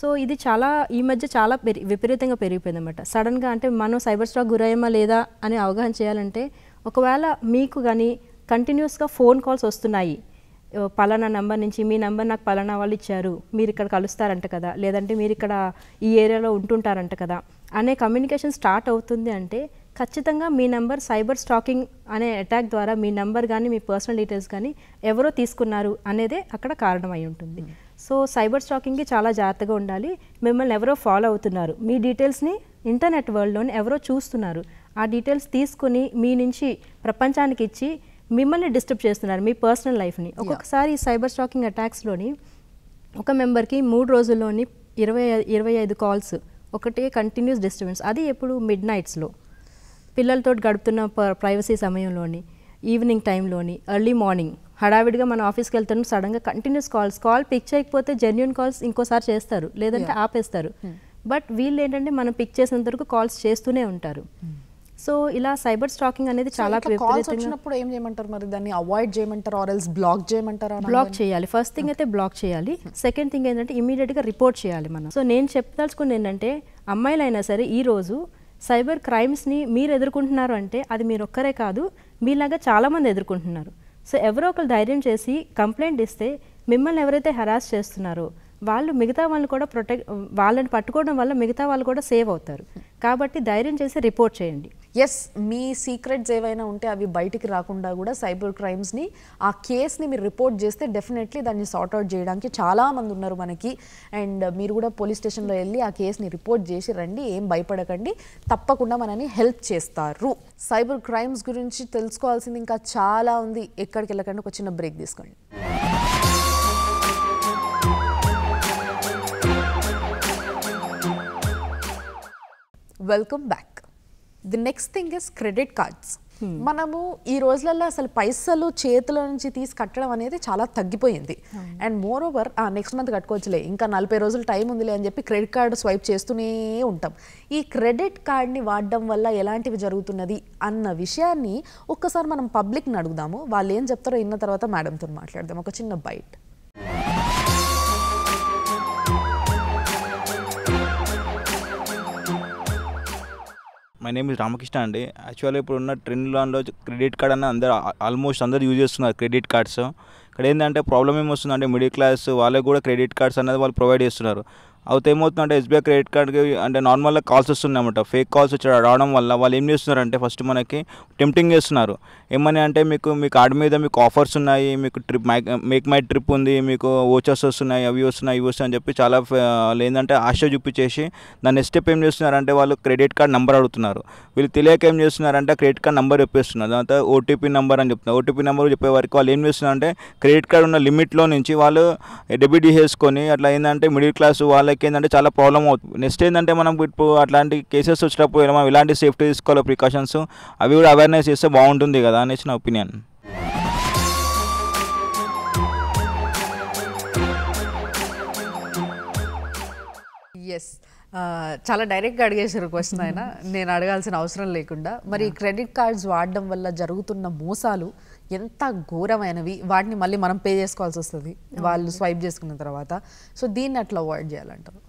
సో ఇది చాలా ఈ మధ్య చాలా పెరి విపరీతంగా పెరిగిపోయింది అనమాట సడన్గా అంటే మనం సైబర్ స్టాక్ గురయ్యమా లేదా అని అవగాహన చేయాలంటే ఒకవేళ మీకు కానీ కంటిన్యూస్గా ఫోన్ కాల్స్ వస్తున్నాయి పలానా నంబర్ నుంచి మీ నంబర్ నాకు పలానా వాళ్ళు ఇచ్చారు. మీరు ఇక్కడ కలుస్తారంట కదా. లేదంటే మీరు ఇక్కడ ఈ ఏరియాలో ఉంటుంటారంట కదా. అనే కమ్యూనికేషన్ స్టార్ట్ అవుతుంది అంటే ఖచ్చితంగా మీ నంబర్ సైబర్ స్టాకింగ్ అనే అటాక్ ద్వారా మీ నంబర్ కానీ మీ పర్సనల్ డీటెయిల్స్ కానీ ఎవరో తీసుకున్నారు అనేదే అక్కడ కారణం అయి ఉంటుంది సో సైబర్ స్టాకింగ్కి చాలా జాగ్రత్తగా ఉండాలి. మిమ్మల్ని ఎవరో ఫాలో అవుతున్నారు. మీ డీటెయిల్స్ని ఇంటర్నెట్ వరల్డ్లోని ఎవరో చూస్తున్నారు. ఆ డీటెయిల్స్ తీసుకుని మీ నుంచి ప్రపంచానికి ఇచ్చి మిమ్మల్ని డిస్టర్బ్ చేస్తున్నారు మీ పర్సనల్ లైఫ్ని ఒక్కొక్కసారి సైబర్ స్టాకింగ్ అటాక్స్లోని ఒక మెంబర్కి మూడు రోజుల్లోని ఇరవై ఇరవై ఐదు కాల్స్ ఒకటే కంటిన్యూస్ డిస్టర్బెన్స్ అది ఎప్పుడు? మిడ్ నైట్స్లో పిల్లలతో గడుపుతున్న ప్రైవసీ సమయంలోని ఈవినింగ్ టైంలోని ఎర్లీ మార్నింగ్ హడావిడిగా మన ఆఫీస్కి వెళ్తాను సడన్గా కంటిన్యూస్ కాల్స్ కాల్ పిక్ చేయకపోతే జెన్యున్ కాల్స్ ఇంకోసారి చేస్తారు. లేదంటే ఆపేస్తారు. బట్ వీళ్ళు ఏంటంటే మనం పిక్ చేసినంత వరకు కాల్స్ చేస్తూనే ఉంటారు. సో ఇలా సైబర్ స్టాకింగ్ అనేది చాలా కాల్స్ వచ్చినప్పుడు ఏం చేయమంటారు మరి? దాన్ని అవాయిడ్ చేయమంటారు ఆర్ ఎల్స్ బ్లాక్ చేయమంటారా బ్లాక్ చేయాలి. ఫస్ట్ థింగ్ అయితే బ్లాక్ చేయాలి. సెకండ్ థింగ్ ఏంటంటే ఇమీడియట్గా రిపోర్ట్ చేయాలి మనం. సో నేను చెప్పదలుచుకుంది ఏంటంటే అమ్మాయిలైనా సరే ఈ రోజు సైబర్ క్రైమ్స్ని మీరు ఎదుర్కొంటున్నారు అంటే అది మీరు ఒక్కరే కాదు మీలాగా చాలామంది ఎదుర్కొంటున్నారు. సో ఎవరో ఒకరు ధైర్యం చేసి కంప్లైంట్ ఇస్తే మిమ్మల్ని ఎవరైతే హెరాస్ చేస్తున్నారో వాళ్ళు మిగతా వాళ్ళని కూడా ప్రొటెక్ట్ వాళ్ళని పట్టుకోవడం వల్ల మిగతా వాళ్ళు కూడా సేవ్ అవుతారు. కాబట్టి ధైర్యం చేసి రిపోర్ట్ చేయండి. ఎస్ మీ సీక్రెట్స్ ఏవైనా ఉంటే అవి బయటికి రాకుండా కూడా సైబర్ క్రైమ్స్ని ఆ కేస్ని మీరు రిపోర్ట్ చేస్తే డెఫినెట్లీ దాన్ని సార్ట్ అవుట్ చేయడానికి చాలామంది ఉన్నారు మనకి. అండ్ మీరు కూడా పోలీస్ స్టేషన్లో వెళ్ళి ఆ కేస్ని రిపోర్ట్ చేసి రండి ఏం భయపడకండి. తప్పకుండా మనని హెల్ప్ చేస్తారు. సైబర్ క్రైమ్స్ గురించి తెలుసుకోవాల్సింది ఇంకా చాలా ఉంది. ఎక్కడికి వెళ్ళకండి ఒక చిన్న బ్రేక్ తీసుకోండి. Welcome back the next thing is credit cards మనము ఈ రోజులలో అసలు పైసలు చేతుల నుంచి తీసి కట్టడం అనేది చాలా తగ్గిపోయింది. And moreover next month కట్టుకోవచ్చులే. ఇంకా నలభై రోజులు టైం ఉందిలే అని చెప్పి క్రెడిట్ కార్డు స్వైప్ చేస్తూనే ఉంటాం. ఈ క్రెడిట్ కార్డ్ని వాడడం వల్ల ఎలాంటివి జరుగుతున్నది అన్న విషయాన్ని ఒక్కసారి మనం పబ్లిక్ని అడుగుదాము. వాళ్ళు ఏం చెప్తారో విన్న తర్వాత మేడంతో మాట్లాడదాం. ఒక చిన్న bite. My name is Ramakrishna అండి. యాక్చువల్గా ఇప్పుడు ఉన్న ట్రెండ్లో క్రెడిట్ కార్డ్ అన్న అందరు ఆల్మోస్ట్ అందరు యూజ్ చేస్తున్నారు క్రెడిట్ కార్డ్స్ ఇక్కడ ఏంటంటే ప్రాబ్లం ఏమొస్తుందంటే మిడిల్ క్లాస్ వాళ్ళకి కూడా క్రెడిట్ కార్డ్స్ అనేది వాళ్ళు ప్రొవైడ్ చేస్తున్నారు. అయితే ఏమవుతుందంటే ఎస్బీఐ క్రెడిట్ కార్డ్కి అంటే నార్మల్గా కాల్స్ వస్తున్నాయన్నమాట. ఫేక్ కాల్స్ వచ్చి రావడం వల్ల వాళ్ళు ఏం చేస్తున్నారంటే ఫస్ట్ మనకి టెంప్టింగ్ చేస్తున్నారు. ఏమని అంటే మీకు మీ కార్డు మీద మీకు ఆఫర్స్ ఉన్నాయి మీకు ట్రిప్ మేక్ మై ట్రిప్ ఉంది మీకు ఓచర్స్ వస్తున్నాయి అవి వస్తున్నాయి ఇవి వస్తున్నాయి అని చెప్పి చాలా లేదంటే ఆశ చూపించేసి దాని నెక్స్ట్ స్టెప్ ఏం చేస్తున్నారంటే వాళ్ళు క్రెడిట్ కార్డ్ నెంబర్ అడుగుతున్నారు. వీళ్ళు తెలియక ఏం చేస్తున్నారంటే క్రెడిట్ కార్డ్ నెంబర్ చెప్పేస్తున్నారు. దాంతో ఓటీపీ నెంబర్ అని చెప్తున్నారు. ఓటీపీ నెంబర్ చెప్పే వరకు వాళ్ళు ఏం చేస్తున్నారంటే క్రెడిట్ కార్డ్ ఉన్న లిమిట్లో నుంచి వాళ్ళు డెబిట్ చేసుకొని అట్లా ఏంటంటే మిడిల్ క్లాస్ వాళ్ళకి ఏంటంటే చాలా ప్రాబ్లం అవుతుంది నెక్స్ట్ ఏంటంటే మనం ఇప్పుడు అట్లాంటి కేసెస్ వచ్చినప్పుడు మనం ఇలాంటి సేఫ్టీ తీసుకోవాలి ప్రికాషన్స్ అవి కూడా అవేర్నెస్ చేస్తే బాగుంటుంది కదా అనేసి నా ఒపీనియన్ చాలా డైరెక్ట్గా అడిగేశారు క్వశ్చన్ ఆయన. నేను అడగాల్సిన అవసరం లేకుండా. మరి క్రెడిట్ కార్డ్స్ వాడడం వల్ల జరుగుతున్న మోసాలు ఎంత ఘోరమైనవి? వాటిని మళ్ళీ మనం పే చేసుకోవాల్సి వస్తుంది. వాళ్ళు స్వైప్ చేసుకున్న తర్వాత. సో దీన్ని అట్లా అవాయిడ్ చేయాలంటారు.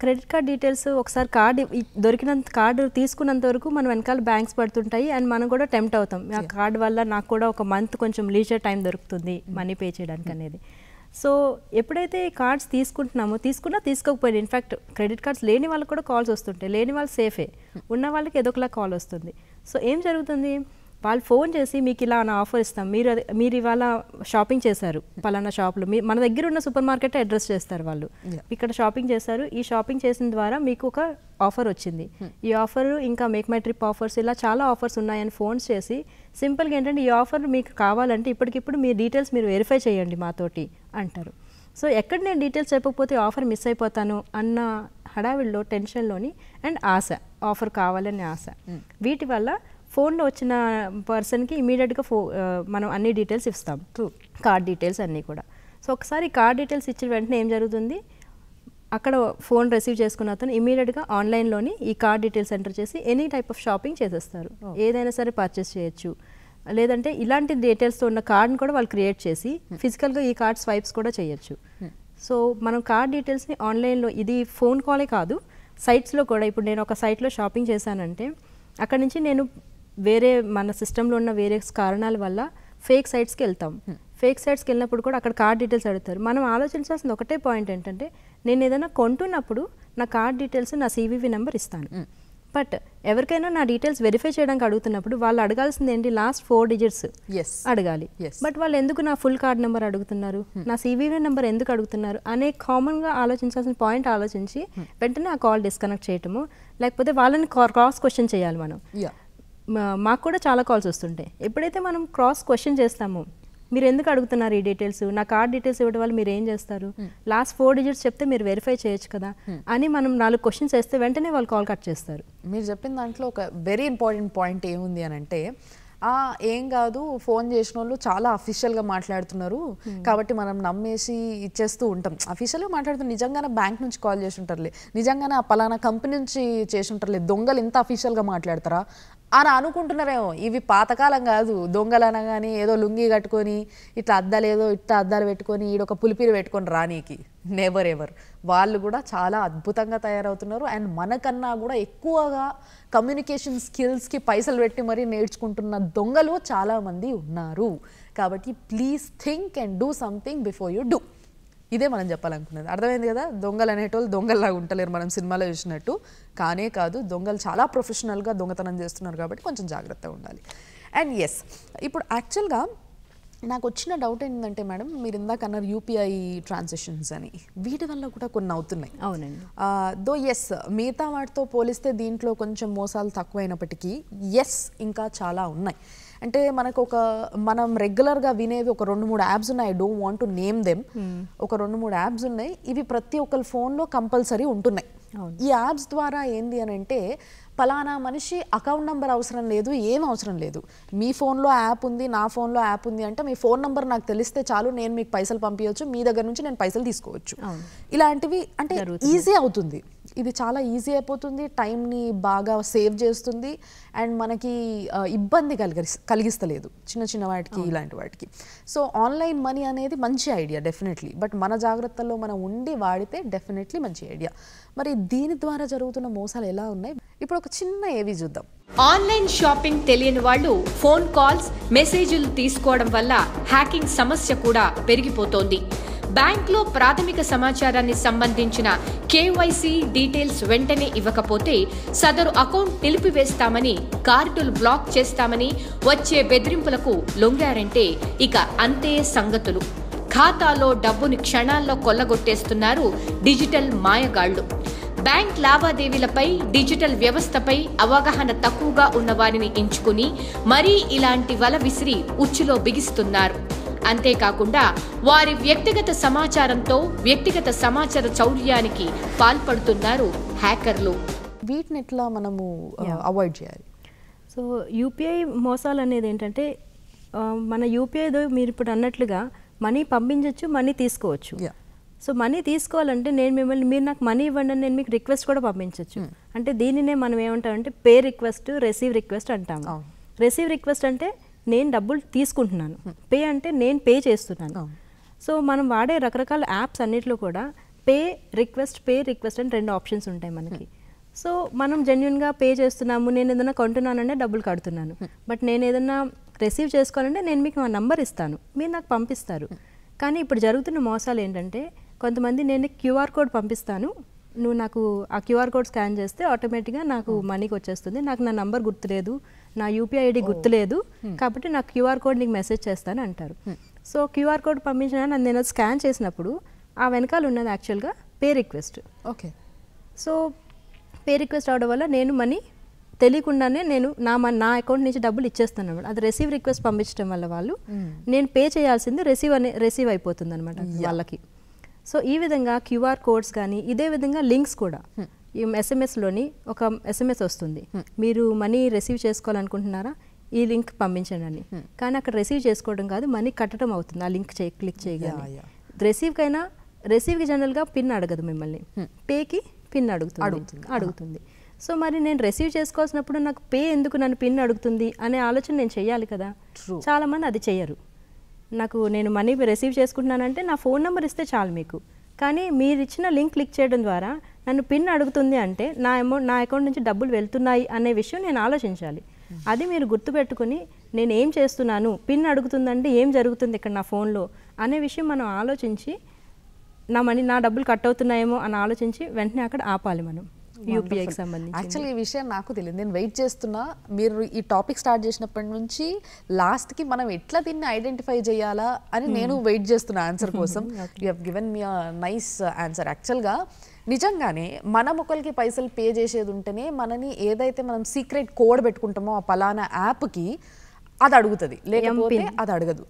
క్రెడిట్ కార్డ్ డీటెయిల్స్ ఒకసారి కార్డు దొరికినంత కార్డు తీసుకున్నంత వరకు మనం వెనకాల బ్యాంక్స్ పడుతుంటాయి. అండ్ మనం కూడా టెంప్ట్ అవుతాం. ఆ కార్డు వల్ల నాకు కూడా ఒక మంత్ కొంచెం లీజర్ టైం దొరుకుతుంది మనీ పే చేయడానికి అనేది సో ఎప్పుడైతే కార్డ్స్ తీసుకుంటున్నామో తీసుకున్నా తీసుకోకపోయినా ఇన్ఫ్యాక్ట్ క్రెడిట్ కార్డ్స్ లేని వాళ్ళకి కూడా కాల్స్ వస్తుంటాయి. లేని వాళ్ళు సేఫే ఉన్న వాళ్ళకి ఏదో ఒకలా కాల్ వస్తుంది. సో ఏం జరుగుతుంది? వాళ్ళు ఫోన్ చేసి మీకు ఇలా నా ఆఫర్ ఇస్తాం. మీరు అది మీరు ఇవాళ షాపింగ్ చేశారు పలానా షాప్లో. మీ మన దగ్గర ఉన్న సూపర్ మార్కెట్ అడ్రస్ చేస్తారు వాళ్ళు. ఇక్కడ షాపింగ్ చేశారు. ఈ షాపింగ్ చేసిన ద్వారా మీకు ఒక ఆఫర్ వచ్చింది. ఈ ఆఫర్ ఇంకా మేక్ మై ట్రిప్ ఆఫర్స్ ఇలా చాలా ఆఫర్స్ ఉన్నాయని ఫోన్స్ చేసి సింపుల్గా ఏంటంటే ఈ ఆఫర్ మీకు కావాలంటే ఇప్పటికిప్పుడు మీ డీటెయిల్స్ మీరు వెరిఫై చేయండి మాతోటి అంటారు. సో ఎక్కడ నేను డీటెయిల్స్ చెప్పకపోతే ఆఫర్ మిస్ అయిపోతాను అన్న హడావిడిలో టెన్షన్లోని అండ్ ఆశ ఆఫర్ కావాలనే ఆశ. వీటి వల్ల ఫోన్లో వచ్చిన పర్సన్కి ఇమీడియట్గా ఫో మనం అన్ని డీటెయిల్స్ ఇస్తాం. కార్డ్ డీటెయిల్స్ అన్నీ కూడా. సో ఒకసారి కార్డ్ డీటెయిల్స్ ఇచ్చిన వెంటనే ఏం జరుగుతుంది? అక్కడ ఫోన్ రిసీవ్ చేసుకున్న అతను ఇమీడియట్గా ఆన్లైన్లోని ఈ కార్డ్ డీటెయిల్స్ ఎంటర్ చేసి ఎనీ టైప్ ఆఫ్ షాపింగ్ చేసేస్తారు. ఏదైనా సరే పర్చేస్ చేయొచ్చు. లేదంటే ఇలాంటి డీటెయిల్స్తో ఉన్న కార్డ్ని కూడా వాళ్ళు క్రియేట్ చేసి ఫిజికల్గా ఈ కార్డ్ స్వైప్స్ కూడా చేయొచ్చు. సో మనం కార్డ్ డీటెయిల్స్ని ఆన్లైన్లో ఇది ఫోన్ కాలే కాదు సైట్స్లో కూడా ఇప్పుడు నేను ఒక సైట్లో షాపింగ్ చేశానంటే అక్కడ నుంచి నేను వేరే మన సిస్టంలో ఉన్న వేరే కారణాల వల్ల ఫేక్ సైట్స్కి వెళ్తాం. ఫేక్ సైట్స్కి వెళ్ళినప్పుడు కూడా అక్కడ కార్డ్ డీటెయిల్స్ అడుగుతారు. మనం ఆలోచించాల్సిన ఒకటే పాయింట్ ఏంటంటే నేను ఏదైనా కొంటున్నప్పుడు నా కార్డ్ డీటెయిల్స్ నా సివివి నెంబర్ ఇస్తాను. బట్ ఎవరికైనా నా డీటెయిల్స్ వెరిఫై చేయడానికి అడుగుతున్నప్పుడు వాళ్ళు అడగాల్సింది ఏంటి? Last four digits. అడగాలి. బట్ వాళ్ళు ఎందుకు నా ఫుల్ కార్డ్ నెంబర్ అడుగుతున్నారు? నా సివివి నెంబర్ ఎందుకు అడుగుతున్నారు? అనే కామన్గా ఆలోచించాల్సిన పాయింట్ ఆలోచించి వెంటనే ఆ కాల్ డిస్కనెక్ట్ చేయటము లేకపోతే వాళ్ళని క్రాస్ క్వశ్చన్ చేయాలి మనం. మాకు కూడా చాలా కాల్స్ వస్తుంటాయి ఎప్పుడైతే మనం క్రాస్ క్వశ్చన్ చేస్తామో మీరు ఎందుకు అడుగుతున్నారు ఈ డీటెయిల్స్ నా కార్డ్ డీటెయిల్స్ ఇవ్వడం వల్ల మీరు ఏం చేస్తారు? లాస్ట్ ఫోర్ డిజిట్స్ చెప్తే మీరు వెరిఫై చేయొచ్చు కదా? అని మనం నాలుగు క్వశ్చన్స్ వేస్తే వెంటనే వాళ్ళు కాల్ కట్ చేస్తారు. మీరు చెప్పిన దాంట్లో ఒక వెరీ ఇంపార్టెంట్ పాయింట్ ఏముంది అని అంటే ఆ, ఏం కాదు ఫోన్ చేసిన వాళ్ళు చాలా అఫీషియల్గా మాట్లాడుతున్నారు. కాబట్టి మనం నమ్మేసి ఇచ్చేస్తూ ఉంటాం. అఫీషియల్గా మాట్లాడుతూ నిజంగానే బ్యాంక్ నుంచి కాల్ చేసి ఉంటారులే. నిజంగానే ఆ పలానా కంపెనీ నుంచి చేసి ఉంటారులే. దొంగలు ఇంత అఫీషియల్గా మాట్లాడతారా? అని అనుకుంటున్నారేమో. ఇవి పాతకాలం కాదు. దొంగలు అనగానే ఏదో లుంగి కట్టుకొని ఇట్లా అద్దాలు ఏదో ఇట్లా అద్దాలు పెట్టుకొని ఈడొక పులిపిరి పెట్టుకొని రానీకి నెవర్ ఎవర్ వాళ్ళు కూడా చాలా అద్భుతంగా తయారవుతున్నారు. అండ్ మనకన్నా కూడా ఎక్కువగా కమ్యూనికేషన్ స్కిల్స్కి పైసలు పెట్టి మరీ నేర్చుకుంటున్న దొంగలు చాలామంది ఉన్నారు. కాబట్టి please think and do something before you do. ఇదే మనం చెప్పాలనుకున్నది. అర్థమైంది కదా? దొంగలు అనేటోళ్ళు దొంగల్లాగా ఉంటలేరు మనం సినిమాలో చూసినట్టు. కానే కాదు దొంగలు చాలా ప్రొఫెషనల్గా దొంగతనం చేస్తున్నారు కాబట్టి కొంచెం జాగ్రత్తగా ఉండాలి. అండ్ ఎస్ ఇప్పుడు యాక్చువల్గా నాకు వచ్చిన డౌట్ ఏంటంటే మేడం మీరు ఇందాక అన్నారు యూపీఐ ట్రాన్సాక్షన్స్ అని. వీటి వల్ల కూడా కొన్ని అవుతున్నాయి. అవునండి. దో ఎస్ మిగతా వాటితో పోలిస్తే దీంట్లో కొంచెం మోసాలు తక్కువైనప్పటికీ ఎస్ ఇంకా చాలా ఉన్నాయి. అంటే మనకు ఒక మనం రెగ్యులర్గా వినేవి ఒక రెండు మూడు యాప్స్ ఉన్నాయి. I don't want to name them ఒక రెండు మూడు యాప్స్ ఉన్నాయి. ఇవి ప్రతి ఒక్కరి ఫోన్లో కంపల్సరీ ఉంటున్నాయి. ఈ యాప్స్ ద్వారా ఏంది అని అంటే పలానా మనిషి అకౌంట్ నెంబర్ అవసరం లేదు ఏం అవసరం లేదు. మీ ఫోన్లో యాప్ ఉంది నా ఫోన్లో యాప్ ఉంది అంటే మీ ఫోన్ నెంబర్ నాకు తెలిస్తే చాలు నేను మీకు పైసలు పంపించవచ్చు మీ దగ్గర నుంచి నేను పైసలు తీసుకోవచ్చు. ఇలాంటివి అంటే ఈజీ అవుతుంది. ఇది చాలా ఈజీ అయిపోతుంది టైంని బాగా సేవ్ చేస్తుంది అండ్ మనకి ఇబ్బంది కలిగి కలిగిస్తలేదు చిన్న చిన్న వాటికి ఇలాంటి వాటికి. సో ఆన్లైన్ మనీ అనేది మంచి ఐడియా డెఫినెట్లీ బట్ మన జాగ్రత్తల్లో మనం ఉండి వాడితే డెఫినెట్లీ మంచి ఐడియా మరి దీని ద్వారా జరుగుతున్న మోసాలు ఎలా ఉన్నాయి? ఇప్పుడు ఒక చిన్న ఏవి చూద్దాం. ఆన్లైన్ షాపింగ్ తెలియని వాళ్ళు ఫోన్ కాల్స్ మెసేజ్లు తీసుకోవడం వల్ల హ్యాకింగ్ సమస్య కూడా పెరిగిపోతోంది. బ్యాంక్లో ప్రాథమిక సమాచారాన్ని సంబంధించిన కేవైసీ డీటెయిల్స్ వెంటనే ఇవ్వకపోతే సదరు అకౌంట్ నిలిపివేస్తామని కార్డులు బ్లాక్ చేస్తామని వచ్చే బెదిరింపులకు లొంగారంటే ఇక అంతే సంగతులు. ఖాతాలో డబ్బుని క్షణాల్లో కొల్లగొట్టేస్తున్నారు డిజిటల్ మాయగాళ్ళు బ్యాంక్ లావాదేవీలపై డిజిటల్ వ్యవస్థపై అవగాహన తక్కువగా ఉన్న వారిని ఎంచుకుని మరీ ఇలాంటి వల విసిరి ఉచ్చులో బిగిస్తున్నారు. అంతేకాకుండా వారి వ్యక్తిగత సమాచారంతో వ్యక్తిగత సమాచార చౌర్యానికి పాల్పడుతున్నారు హ్యాకర్లు. వీటిని ఎట్లా మనము అవాయిడ్ చేయాలి? సో యూపీఐ మోసాలు అనేది ఏంటంటే మన యూపీఐదో మీరు ఇప్పుడు అన్నట్లుగా మనీ పంపించవచ్చు మనీ తీసుకోవచ్చు. సో మనీ తీసుకోవాలంటే నేను మిమ్మల్ని మీరు నాకు మనీ ఇవ్వండి అని నేను మీకు రిక్వెస్ట్ కూడా పంపించవచ్చు అంటే దీనినే మనం ఏమంటామంటే పే రిక్వెస్ట్ రిసీవ్ రిక్వెస్ట్ అంటాము. రిసీవ్ రిక్వెస్ట్ అంటే నేను డబ్బులు తీసుకుంటున్నాను. పే అంటే నేను పే చేస్తున్నాను. సో మనం వాడే రకరకాల యాప్స్ అన్నిట్లో కూడా పే రిక్వెస్ట్ పే రిక్వెస్ట్ అని రెండు ఆప్షన్స్ ఉంటాయి మనకి. సో మనం జెన్యున్గా పే చేస్తున్నాము నేను ఏదైనా కొంటున్నానంటే డబ్బులు కడుతున్నాను. బట్ నేను ఏదైనా రిసీవ్ చేసుకోవాలంటే నేను మీకు మా నంబర్ ఇస్తాను. మీరు నాకు పంపిస్తారు. కానీ ఇప్పుడు జరుగుతున్న మోసాలు ఏంటంటే కొంతమంది నేను క్యూఆర్ కోడ్ పంపిస్తాను. నువ్వు నాకు ఆ క్యూఆర్ కోడ్ స్కాన్ చేస్తే ఆటోమేటిక్గా నాకు మనీకి వచ్చేస్తుంది. నాకు నా నంబర్ గుర్తులేదు. నా యూపీఐ ఐడి గుర్తులేదు కాబట్టి నాకు క్యూఆర్ కోడ్ నీకు మెసేజ్ చేస్తాను అంటారు. సో క్యూఆర్ కోడ్ పంపించిన నేను స్కాన్ చేసినప్పుడు ఆ వెనకాల ఉన్నది యాక్చువల్గా pay request. Okay. So pay request అవడం వల్ల నేను మనీ తెలియకుండానే నేను నా మన నా అకౌంట్ నుంచి డబ్బులు ఇచ్చేస్తాను అనమాట అది రిసీవ్ రిక్వెస్ట్ పంపించడం వల్ల వాళ్ళు నేను పే చేయాల్సింది రిసీవ్ అనే రిసీవ్ అయిపోతుంది అనమాట వాళ్ళకి. సో ఈ విధంగా క్యూఆర్ కోడ్స్ కానీ ఇదే విధంగా లింక్స్ కూడా ఎస్ఎంఎస్లోని ఒక ఎస్ఎంఎస్ వస్తుంది. మీరు మనీ రిసీవ్ చేసుకోవాలనుకుంటున్నారా? ఈ లింక్ పంపించండి. అని కానీ అక్కడ రిసీవ్ చేసుకోవడం కాదు మనీ కట్టడం అవుతుంది ఆ లింక్ చే క్లిక్ చేయగానే రిసీవ్కైనా రిసీవ్కి జనరల్గా పిన్ అడగదు మిమ్మల్ని. పేకి పిన్ అడుగుతుంది. అడుగుతుంది. సో మరి నేను రిసీవ్ చేసుకోవాల్సినప్పుడు నాకు పే ఎందుకు నన్ను పిన్ అడుగుతుంది అనే ఆలోచన నేను చేయాలి కదా? చాలా మంది అది చెయ్యరు నాకు నేను మనీ రిసీవ్ చేసుకుంటున్నానంటే నా ఫోన్ నెంబర్ ఇస్తే చాలు మీకు. కానీ మీరు ఇచ్చిన లింక్ క్లిక్ చేయడం ద్వారా నన్ను పిన్ అడుగుతుంది అంటే నా అమౌంట్ నా అకౌంట్ నుంచి డబ్బులు వెళ్తున్నాయి అనే విషయం నేను ఆలోచించాలి. అది మీరు గుర్తుపెట్టుకొని నేను ఏం చేస్తున్నాను పిన్ అడుగుతుందంటే ఏం జరుగుతుంది ఇక్కడ నా ఫోన్లో అనే విషయం మనం ఆలోచించి నా మనీ నా డబ్బులు కట్ అవుతున్నాయేమో అని ఆలోచించి వెంటనే అక్కడ ఆపాలి మనం. యూపీఐకి సంబంధించి యాక్చువల్లీ ఈ విషయం నాకు తెలియదు. నేను వెయిట్ చేస్తున్నా. మీరు ఈ టాపిక్ స్టార్ట్ చేసినప్పటి నుంచి లాస్ట్కి మనం ఎట్లా దీన్ని ఐడెంటిఫై చేయాలా అని నేను వెయిట్ చేస్తున్నా ఆన్సర్ కోసం. You have given me nice answer యాక్చువల్గా నిజంగానే మనం ఒకరికి పైసలు పే చేసేది ఉంటేనే మనని ఏదైతే మనం సీక్రెట్ కోడ్ పెట్టుకుంటామో ఆ పలానా యాప్కి అది అడుగుతుంది. లేకపోతే అది అడగదు.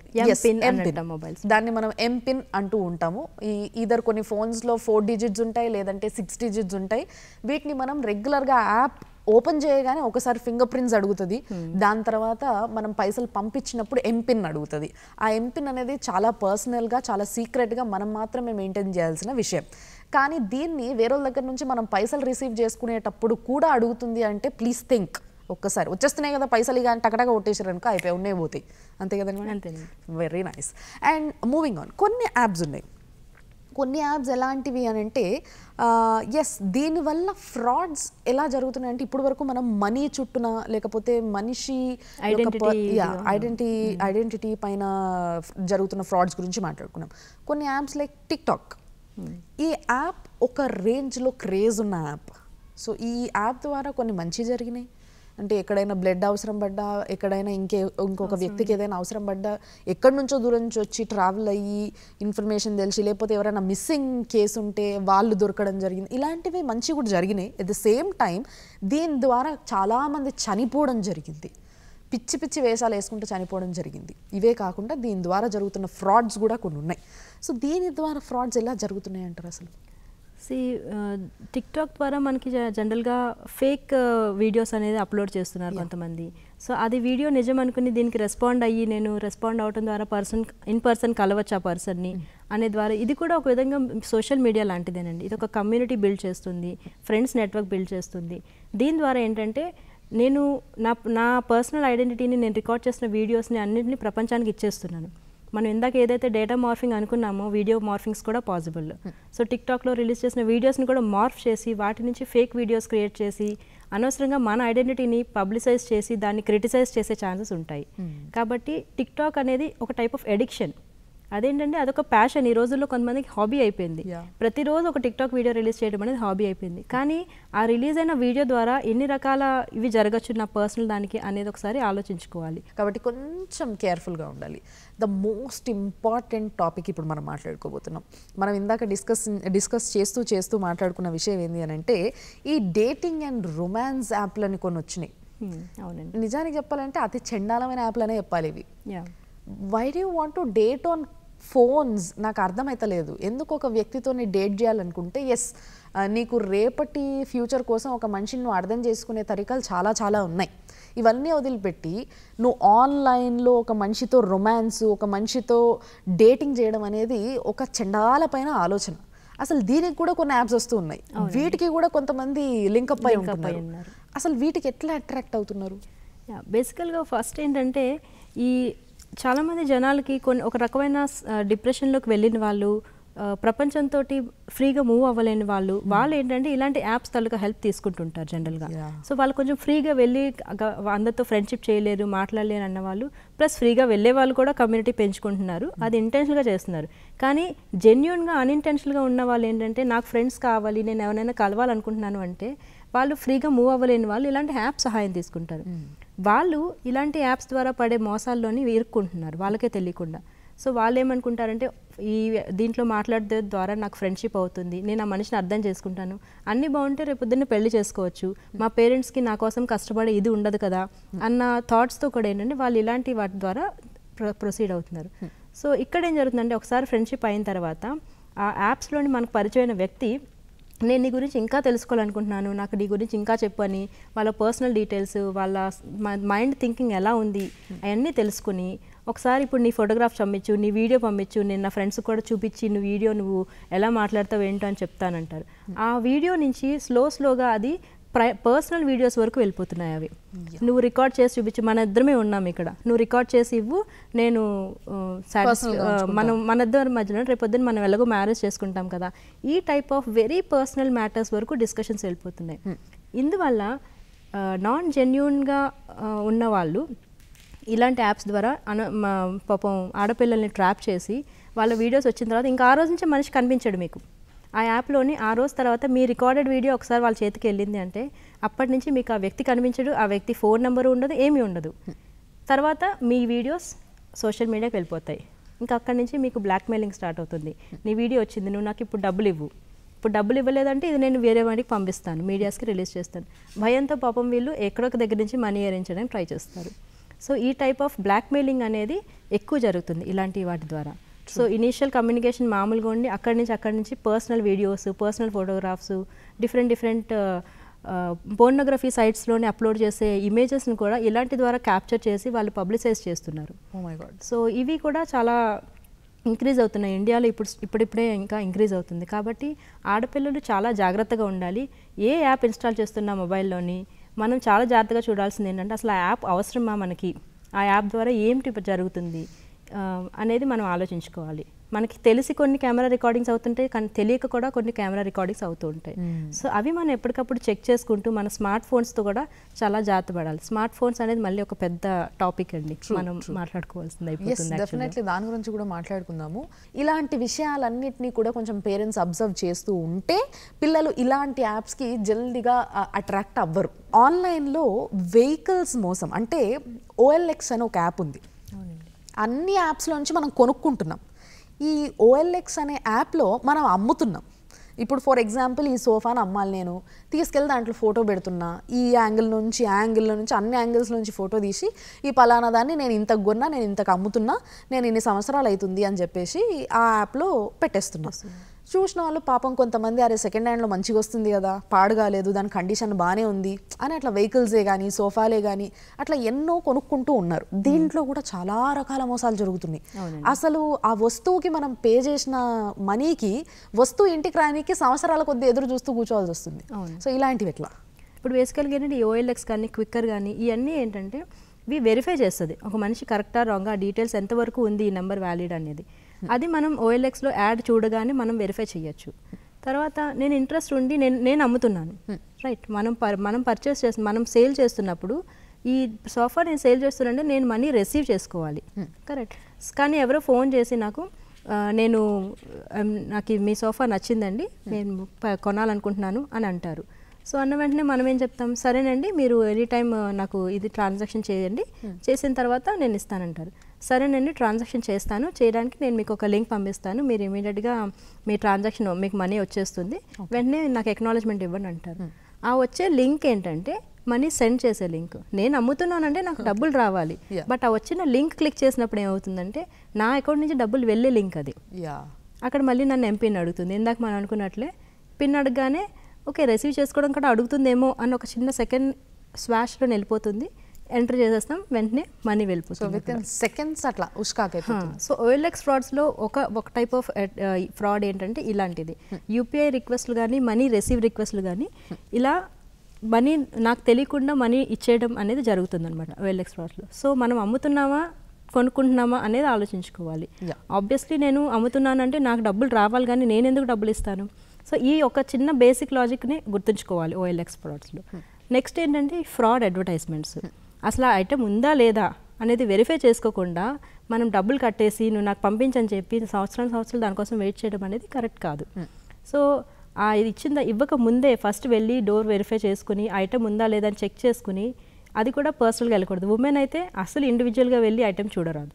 Mobiles. దాన్ని మనం ఎంపిన్ అంటూ ఉంటాము. ఈ ఈధర్ కొన్ని ఫోన్స్లో ఫోర్ డిజిట్స్ ఉంటాయి లేదంటే సిక్స్ డిజిట్స్ ఉంటాయి. వీటిని మనం రెగ్యులర్గా యాప్ ఓపెన్ చేయగానే ఒకసారి ఫింగర్ ప్రింట్స్ అడుగుతుంది. దాని తర్వాత మనం పైసలు పంపించినప్పుడు ఎంపిన్ అడుగుతుంది. ఆ ఎంపిన్ అనేది చాలా పర్సనల్గా చాలా సీక్రెట్గా మనం మాత్రమే మెయింటైన్ చేయాల్సిన విషయం. కానీ దీన్ని వేరే దగ్గర నుంచి మనం పైసలు రిసీవ్ చేసుకునేటప్పుడు కూడా అడుగుతుంది అంటే ప్లీజ్ థింక్ ఒక్కసారి. వచ్చేస్తున్నాయి కదా పైసలు ఇక టకటగా కొట్టేసారు అనుకో అయిపోయి ఉన్నాయి పోతాయి. అంతే కదండి? అంతేనండి. Very nice and moving on కొన్ని యాప్స్ ఉన్నాయి. కొన్ని యాప్స్ ఎలాంటివి అని అంటే ఎస్ దీనివల్ల ఫ్రాడ్స్ ఎలా జరుగుతున్నాయి అంటే ఇప్పటి వరకు మనం మనీ చుట్టూన లేకపోతే మనిషి ఐడెంటిటీ ఐడెంటిటీ పైన జరుగుతున్న ఫ్రాడ్స్ గురించి మాట్లాడుకున్నాం. కొన్ని యాప్స్ లైక్ టిక్ టాక్ ఈ యాప్ ఒక రేంజ్లో క్రేజ్ ఉన్న యాప్. సో ఈ యాప్ ద్వారా కొన్ని మంచి జరిగినాయి. అంటే ఎక్కడైనా బ్లడ్ అవసరం పడ్డా ఎక్కడైనా ఇంకే ఇంకొక వ్యక్తికి ఏదైనా అవసరం పడ్డా ఎక్కడి నుంచో దూరం నుంచి వచ్చి ట్రావెల్ అయ్యి ఇన్ఫర్మేషన్ తెలిసి లేకపోతే ఎవరైనా మిస్సింగ్ కేసు ఉంటే వాళ్ళు దొరకడం జరిగింది. ఇలాంటివి మంచి కూడా జరిగినాయి. ఎట్ ద సేమ్ టైం దీని ద్వారా చాలామంది చనిపోవడం జరిగింది. పిచ్చి పిచ్చి వేషాలు వేసుకుంటూ చనిపోవడం జరిగింది. ఇవే కాకుండా దీని ద్వారా జరుగుతున్న ఫ్రాడ్స్ కూడా కొన్ని ఉన్నాయి. సో దీని ద్వారా ఫ్రాడ్స్ ఎలా జరుగుతున్నాయి అంటారు అసలు? సి టిక్ టాక్ ద్వారా మనకి జనరల్గా ఫేక్ వీడియోస్ అనేది అప్లోడ్ చేస్తున్నారు కొంతమంది. సో అది వీడియో నిజం అనుకుని దీనికి రెస్పాండ్ అయ్యి నేను రెస్పాండ్ అవడం ద్వారా పర్సన్ ఇన్ పర్సన్ కలవచ్చు ఆ పర్సన్ని అనే ద్వారా ఇది కూడా ఒక విధంగా సోషల్ మీడియా లాంటిదేనండి. ఇది ఒక కమ్యూనిటీ బిల్డ్ చేస్తుంది ఫ్రెండ్స్ నెట్వర్క్ బిల్డ్ చేస్తుంది. దీని ద్వారా ఏంటంటే నేను నా నా పర్సనల్ ఐడెంటిటీని నేను రికార్డ్ చేసిన వీడియోస్ని అన్నింటినీ ప్రపంచానికి ఇచ్చేస్తున్నాను. మనం ఇందాక ఏదైతే డేటా మార్ఫింగ్ అనుకున్నామో వీడియో మార్ఫింగ్స్ కూడా పాసిబుల్ సో టిక్టాక్లో రిలీజ్ చేసిన వీడియోస్ని కూడా మార్ఫ్ చేసి వాటి నుంచి ఫేక్ వీడియోస్ క్రియేట్ చేసి అనవసరంగా మన ఐడెంటిటీని పబ్లిసైజ్ చేసి దాన్ని క్రిటిసైజ్ చేసే ఛాన్సెస్ ఉంటాయి. కాబట్టి టిక్టాక్ అనేది ఒక టైప్ ఆఫ్ ఎడిక్షన్ అదేంటంటే అదొక ప్యాషన్ ఈ రోజుల్లో కొంతమందికి హాబీ అయిపోయింది. ప్రతిరోజు ఒక టిక్టాక్ వీడియో రిలీజ్ చేయడం అనేది హాబీ అయిపోయింది. కానీ ఆ రిలీజ్ అయిన వీడియో ద్వారా ఎన్ని రకాల ఇవి జరగచ్చు నా పర్సనల్ దానికి అనేది ఒకసారి ఆలోచించుకోవాలి. కాబట్టి కొంచెం కేర్ఫుల్గా ఉండాలి. ద మోస్ట్ ఇంపార్టెంట్ టాపిక్ ఇప్పుడు మనం మాట్లాడుకోబోతున్నాం. మనం ఇందాక డిస్కస్ డిస్కస్ చేస్తూ చేస్తూ మాట్లాడుకున్న విషయం ఏంటి అని అంటే ఈ డేటింగ్ అండ్ రొమాన్స్ యాప్లని కొన్ని వచ్చినాయి. అవునండి. నిజానికి చెప్పాలంటే అతి చండాలమైన యాప్లనే చెప్పాలి ఇవి. Yeah why do want to date on phones నాకు అర్థమైతలేదు. ఎందుకు ఒక వ్యక్తితో డేట్ చేయాలనుకుంటే ఎస్ నీకు రేపటి ఫ్యూచర్ కోసం ఒక మనిషిని నువ్వు అర్థం చేసుకునే తరికాలు చాలా చాలా ఉన్నాయి. ఇవన్నీ వదిలిపెట్టి నువ్వు ఆన్లైన్లో ఒక మనిషితో రొమాన్స్ ఒక మనిషితో డేటింగ్ చేయడం అనేది ఒక చండాల పైన ఆలోచన. అసలు దీనికి కూడా కొన్ని యాప్స్ వస్తూ ఉన్నాయి. వీటికి కూడా కొంతమంది లింకప్ అయి ఉంటున్నారు. అసలు వీటికి ఎట్లా అట్రాక్ట్ అవుతున్నారు? బేసికల్గా ఫస్ట్ ఏంటంటే ఈ చాలామంది జనాలకి కొన్ని ఒక రకమైన డిప్రెషన్లోకి వెళ్ళిన వాళ్ళు ప్రపంచంతో ఫ్రీగా మూవ్ అవ్వలేని వాళ్ళు వాళ్ళు ఏంటంటే ఇలాంటి యాప్స్ తాలూకా హెల్ప్ తీసుకుంటుంటారు జనరల్గా. సో వాళ్ళు కొంచెం ఫ్రీగా వెళ్ళి అందరితో ఫ్రెండ్షిప్ చేయలేరు మాట్లాడలేరు అన్న వాళ్ళు ప్లస్ ఫ్రీగా వెళ్ళే వాళ్ళు కూడా కమ్యూనిటీ పెంచుకుంటున్నారు అది ఇంటెన్షన్గా చేస్తున్నారు. కానీ జెన్యున్గా అన్ఇంటెన్షనల్గా ఉన్న వాళ్ళు ఏంటంటే నాకు ఫ్రెండ్స్ కావాలి నేను ఎవరైనా కలవాలనుకుంటున్నాను అంటే వాళ్ళు ఫ్రీగా మూవ్ అవ్వలేని వాళ్ళు ఇలాంటి యాప్ సహాయం తీసుకుంటారు. వాళ్ళు ఇలాంటి యాప్స్ ద్వారా పడే మోసాల్లోని ఇరుక్కుంటున్నారు వాళ్ళకే తెలియకుండా. సో వాళ్ళు ఏమనుకుంటారంటే ఈ దీంట్లో మాట్లాడే ద్వారా నాకు ఫ్రెండ్షిప్ అవుతుంది నేను ఆ మనిషిని అర్థం చేసుకుంటాను. అన్నీ బాగుంటే రేపు పొద్దున్న పెళ్ళి చేసుకోవచ్చు. మా పేరెంట్స్కి నా కోసం కష్టపడే ఇది ఉండదు కదా అన్న థాట్స్తో కూడా ఏంటంటే వాళ్ళు ఇలాంటి వాటి ద్వారా ప్రొసీడ్ అవుతున్నారు. సో ఇక్కడ ఏం జరుగుతుందంటే ఒకసారి ఫ్రెండ్షిప్ అయిన తర్వాత ఆ యాప్స్లోని మనకు పరిచయమైన వ్యక్తి నేను నీ గురించి ఇంకా తెలుసుకోవాలనుకుంటున్నాను. నాకు నీ గురించి ఇంకా చెప్పు అని వాళ్ళ పర్సనల్ డీటెయిల్స్ వాళ్ళ మైండ్ థింకింగ్ ఎలా ఉంది అవన్నీ తెలుసుకుని ఒకసారి ఇప్పుడు నీ ఫోటోగ్రాఫ్ పంపించు నీ వీడియో పంపించు నేను నా ఫ్రెండ్స్ కూడా చూపించి నువ్వు వీడియో నువ్వు ఎలా మాట్లాడతావు ఏంటో అని చెప్తానంటారు. ఆ వీడియో నుంచి స్లో స్లోగా అది పర్సనల్ వీడియోస్ వరకు వెళ్ళిపోతున్నాయి అవి. నువ్వు రికార్డ్ చేసి చూపించు మన ఇద్దరమే ఉన్నాం ఇక్కడ. నువ్వు రికార్డ్ చేసి ఇవ్వు నేను మనం మన ఇద్దరి మధ్యలో రేపు పొద్దున్న మనం ఎలాగో మ్యారేజ్ చేసుకుంటాం కదా. ఈ type of very personal matters వరకు డిస్కషన్స్ వెళ్ళిపోతున్నాయి. ఇందువల్ల నాన్ జెన్యున్గా ఉన్న వాళ్ళు ఇలాంటి యాప్స్ ద్వారా అన పాపం ఆడపిల్లల్ని ట్రాప్ చేసి వాళ్ళ వీడియోస్ వచ్చిన తర్వాత ఇంకా ఆ రోజు నుంచి మనిషి కనిపించాడు మీకు. ఆ యాప్లోని ఆ రోజు తర్వాత మీ రికార్డెడ్ వీడియో ఒకసారి వాళ్ళ చేతికి వెళ్ళింది అంటే అప్పటి నుంచి మీకు ఆ వ్యక్తి కనిపించడు ఆ వ్యక్తి ఫోన్ నెంబర్ ఉండదు ఏమీ ఉండదు. తర్వాత మీ వీడియోస్ సోషల్ మీడియాకి వెళ్ళిపోతాయి. ఇంకా అక్కడి నుంచి మీకు బ్లాక్మెయిలింగ్ స్టార్ట్ అవుతుంది. నీ వీడియో వచ్చింది నువ్వు నాకు ఇప్పుడు డబ్బులు ఇవ్వు. ఇప్పుడు డబ్బులు ఇవ్వలేదంటే ఇది నేను వేరే వాడికి పంపిస్తాను మీడియాస్కి రిలీజ్ చేస్తాను. భయంతో పాపం వీళ్ళు ఎక్కడొక దగ్గర నుంచి మనీ ఎరించడానికి ట్రై చేస్తారు. సో ఈ టైప్ ఆఫ్ బ్లాక్మెయిలింగ్ అనేది ఎక్కువ జరుగుతుంది ఇలాంటి వాటి ద్వారా. సో ఇనీషియల్ కమ్యూనికేషన్ మామూలుగా ఉండి అక్కడి నుంచి అక్కడి నుంచి personal videos personal photographs different different pornography సైట్స్లోనే upload చేసే ఇమేజెస్ని కూడా ఇలాంటి ద్వారా క్యాప్చర్ చేసి వాళ్ళు పబ్లిసైజ్ చేస్తున్నారు. సో ఇవి కూడా చాలా ఇంక్రీజ్ అవుతున్నాయి. ఇండియాలో ఇప్పుడు ఇప్పుడిప్పుడే ఇంకా ఇంక్రీజ్ అవుతుంది. కాబట్టి ఆడపిల్లలు చాలా జాగ్రత్తగా ఉండాలి. ఏ యాప్ ఇన్స్టాల్ చేస్తున్నా మొబైల్లోని మనం చాలా జాగ్రత్తగా చూడాల్సింది ఏంటంటే అసలు ఆ యాప్ అవసరమా మనకి? ఆ యాప్ ద్వారా ఏమిటి ఇప్పుడు జరుగుతుంది? అనేది మనం ఆలోచించుకోవాలి. మనకి తెలిసి కొన్ని కెమెరా రికార్డింగ్స్ అవుతుంటాయి కానీ తెలియక కూడా కొన్ని కెమెరా రికార్డింగ్స్ అవుతూ ఉంటాయి. సో అవి మనం ఎప్పటికప్పుడు చెక్ చేసుకుంటూ మన స్మార్ట్ ఫోన్స్తో కూడా చాలా జాగ్రత్త పడాలి. స్మార్ట్ ఫోన్స్ అనేది మళ్ళీ ఒక పెద్ద టాపిక్ అండి. మనం మాట్లాడుకోవాల్సింది. డెఫినెట్లీ దాని గురించి కూడా మాట్లాడుకుందాము. ఇలాంటి విషయాలన్నిటినీ కూడా కొంచెం పేరెంట్స్ అబ్జర్వ్ చేస్తూ ఉంటే పిల్లలు ఇలాంటి యాప్స్కి జల్దిగా అట్రాక్ట్ అవ్వరు. ఆన్లైన్లో వెహికల్స్ మోసం. అంటే ఓఎల్ఎక్స్ అనే ఒక యాప్ ఉంది. అన్ని యాప్స్లో నుంచి మనం కొనుక్కుంటున్నాం. ఈ ఓఎల్ఎక్స్ అనే యాప్లో మనం అమ్ముతున్నాం. ఇప్పుడు ఫర్ ఎగ్జాంపుల్ ఈ సోఫాను అమ్మాలి నేను. తీసుకెళ్ళి దాంట్లో ఫోటో పెడుతున్నా. ఈ యాంగిల్ నుంచి యాంగిల్ నుంచి అన్ని యాంగిల్స్ నుంచి ఫోటో తీసి ఈ పలానా దాన్ని నేను ఇంతకు కొన్నా నేను ఇంతకు అమ్ముతున్నా నేను ఇన్ని సంవత్సరాలు అవుతుంది అని చెప్పేసి ఆ యాప్లో పెట్టేస్తున్నా. చూసిన వాళ్ళు పాపం కొంతమంది అరే సెకండ్ హ్యాండ్లో మంచిగా వస్తుంది కదా పాడుగాలేదు దాని కండిషన్ బాగానే ఉంది అని అట్లా వెహికల్సే కానీ సోఫాలే కానీ అట్లా ఎన్నో కొనుక్కుంటూ ఉన్నారు. దీంట్లో కూడా చాలా రకాల మోసాలు జరుగుతున్నాయి. అసలు ఆ వస్తువుకి మనం పే చేసిన మనీకి వస్తువు ఇంటికి రానికి సంవత్సరాల కొద్ది ఎదురు చూస్తూ కూర్చోవాల్సి వస్తుంది. సో ఇలాంటివి ఎట్లా? ఇప్పుడు బేసికల్గా ఏంటంటే ఈ ఓఎల్ఎక్స్ కానీ క్విక్కర్ కానీ ఇవన్నీ ఏంటంటే ఇవి వెరిఫై చేస్తుంది. ఒక మనిషి కరెక్టా రాంగ్ ఆ డీటెయిల్స్ ఎంతవరకు ఉంది ఈ నెంబర్ వ్యాలిడ్ అనేది. అది మనం ఓఎల్ఎక్స్లో యాడ్ చూడగానే మనం వెరిఫై చేయొచ్చు. తర్వాత నేను ఇంట్రెస్ట్ ఉండి నేను నేను అమ్ముతున్నాను. రైట్. మనం పర్ మనం పర్చేస్ చేస్తు మనం సేల్ చేస్తున్నప్పుడు ఈ సోఫా నేను సేల్ చేస్తున్నంటే నేను మనీ రిసీవ్ చేసుకోవాలి. కరెక్ట్. కానీ ఎవరో ఫోన్ చేసి నాకు నేను నాకు మీ సోఫా నచ్చిందండి నేను కొనాలనుకుంటున్నాను అని అంటారు. సో అన్న వెంటనే మనం ఏం చెప్తాం? సరేనండి మీరు ఎనీ టైం నాకు ఇది ట్రాన్సాక్షన్ చేయండి. చేసిన తర్వాత నేను ఇస్తానంటారు. సరేనండి ట్రాన్సాక్షన్ చేస్తాను. చేయడానికి నేను మీకు ఒక లింక్ పంపిస్తాను. మీరు ఇమీడియట్గా మీ ట్రాన్సాక్షన్ మీకు మనీ వచ్చేస్తుంది. వెంటనే నాకు ఎక్నాలజ్మెంట్ ఇవ్వండి అంటారు. ఆ వచ్చే లింక్ ఏంటంటే మనీ సెండ్ చేసే లింక్. నేను అమ్ముతున్నానంటే నాకు డబ్బులు రావాలి. బట్ ఆ వచ్చిన లింక్ క్లిక్ చేసినప్పుడు ఏమవుతుందంటే నా అకౌంట్ నుంచి డబ్బులు వెళ్ళే లింక్ అది. యా అక్కడ మళ్ళీ నన్ను ఎంపీని అడుగుతుంది. ఇందాక మనం అనుకున్నట్లే పిన్ అడగగానే ఓకే రిసీవ్ చేసుకోవడం కూడా అడుగుతుందేమో అని ఒక చిన్న సెకండ్ స్వాష్లో వెళ్ళిపోతుంది. ఎంటర్ చేసేస్తాం వెంటనే మనీ సో వెళ్ళిపోతుంది విత్ ఇన్ సెకండ్స్ అట్లా ఉష్కాకైపోతుంది సో ఓఎల్ఎక్స్ ఫ్రాడ్స్లో ఒక ఒక టైప్ ఆఫ్ ఫ్రాడ్ ఏంటంటే ఇలాంటిది. యూపీఐ రిక్వెస్ట్లు కానీ మనీ రిసీవ్ రిక్వెస్ట్లు కానీ ఇలా మనీ నాకు తెలియకుండా మనీ ఇచ్చేయడం అనేది జరుగుతుంది అనమాట ఓఎల్ఎక్స్ ఫ్రాడ్స్లో సో మనం అమ్ముతున్నామా కొనుక్కుంటున్నామా అనేది ఆలోచించుకోవాలి. ఆబ్వియస్లీ నేను అమ్ముతున్నానంటే నాకు డబ్బులు రావాలి కానీ నేను ఎందుకు డబ్బులు ఇస్తాను? సో ఈ ఒక చిన్న బేసిక్ లాజిక్ని గుర్తుంచుకోవాలి ఓఎల్ఎక్స్ ప్రొడక్ట్స్లో నెక్స్ట్ ఏంటంటే ఫ్రాడ్ అడ్వర్టైజ్మెంట్స్ అసలు ఆ ఐటమ్ ఉందా లేదా అనేది వెరిఫై చేసుకోకుండా మనం డబ్బులు కట్టేసి నువ్వు నాకు పంపించని చెప్పి సంవత్సరాలు సంవత్సరాలు దానికోసం వెయిట్ చేయడం అనేది కరెక్ట్ కాదు. సో ఆ ఇది ఇచ్చిందా ఇవ్వక ముందే ఫస్ట్ వెళ్ళి డోర్ వెరిఫై చేసుకుని ఐటమ్ ఉందా లేదా? అని చెక్ చేసుకుని అది కూడా పర్సనల్గా వెళ్ళకూడదు. ఉమెన్ అయితే అసలు ఇండివిజువల్గా వెళ్ళి ఐటమ్ చూడరాదు.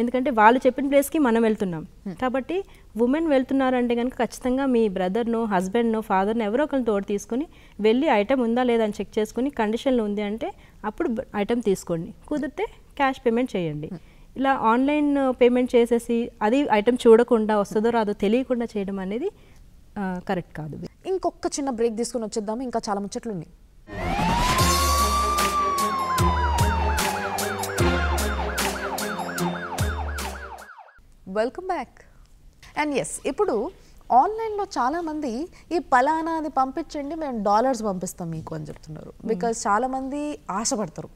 ఎందుకంటే వాళ్ళు చెప్పిన ప్లేస్కి మనం వెళ్తున్నాం. కాబట్టి ఉమెన్ వెళ్తున్నారంటే కనుక ఖచ్చితంగా మీ బ్రదర్నో హస్బెండ్నో ఫాదర్నో ఎవరో ఒకరిని తోడు తీసుకుని వెళ్ళి ఐటమ్ ఉందా లేదా అని చెక్ చేసుకుని కండిషన్లో ఉంది అంటే అప్పుడు ఐటమ్ తీసుకోండి. కుదిరితే క్యాష్ పేమెంట్ చేయండి. ఇలా ఆన్లైన్ పేమెంట్ చేసేసి అది ఐటమ్ చూడకుండా వస్తుందో రాదో తెలియకుండా చేయడం అనేది కరెక్ట్ కాదు. ఇంకొక చిన్న బ్రేక్ తీసుకుని వచ్చేద్దాము ఇంకా చాలా ముచ్చట్లు ఉన్నాయి వెల్కమ్ బ్యాక్ అండ్ ఎస్ ఇప్పుడు ఆన్లైన్లో చాలామంది ఈ పలానాది పంపించండి మేము డాలర్స్ పంపిస్తాం మీకు అని చెప్తున్నారు. బికాజ్ చాలామంది ఆశపడతారు.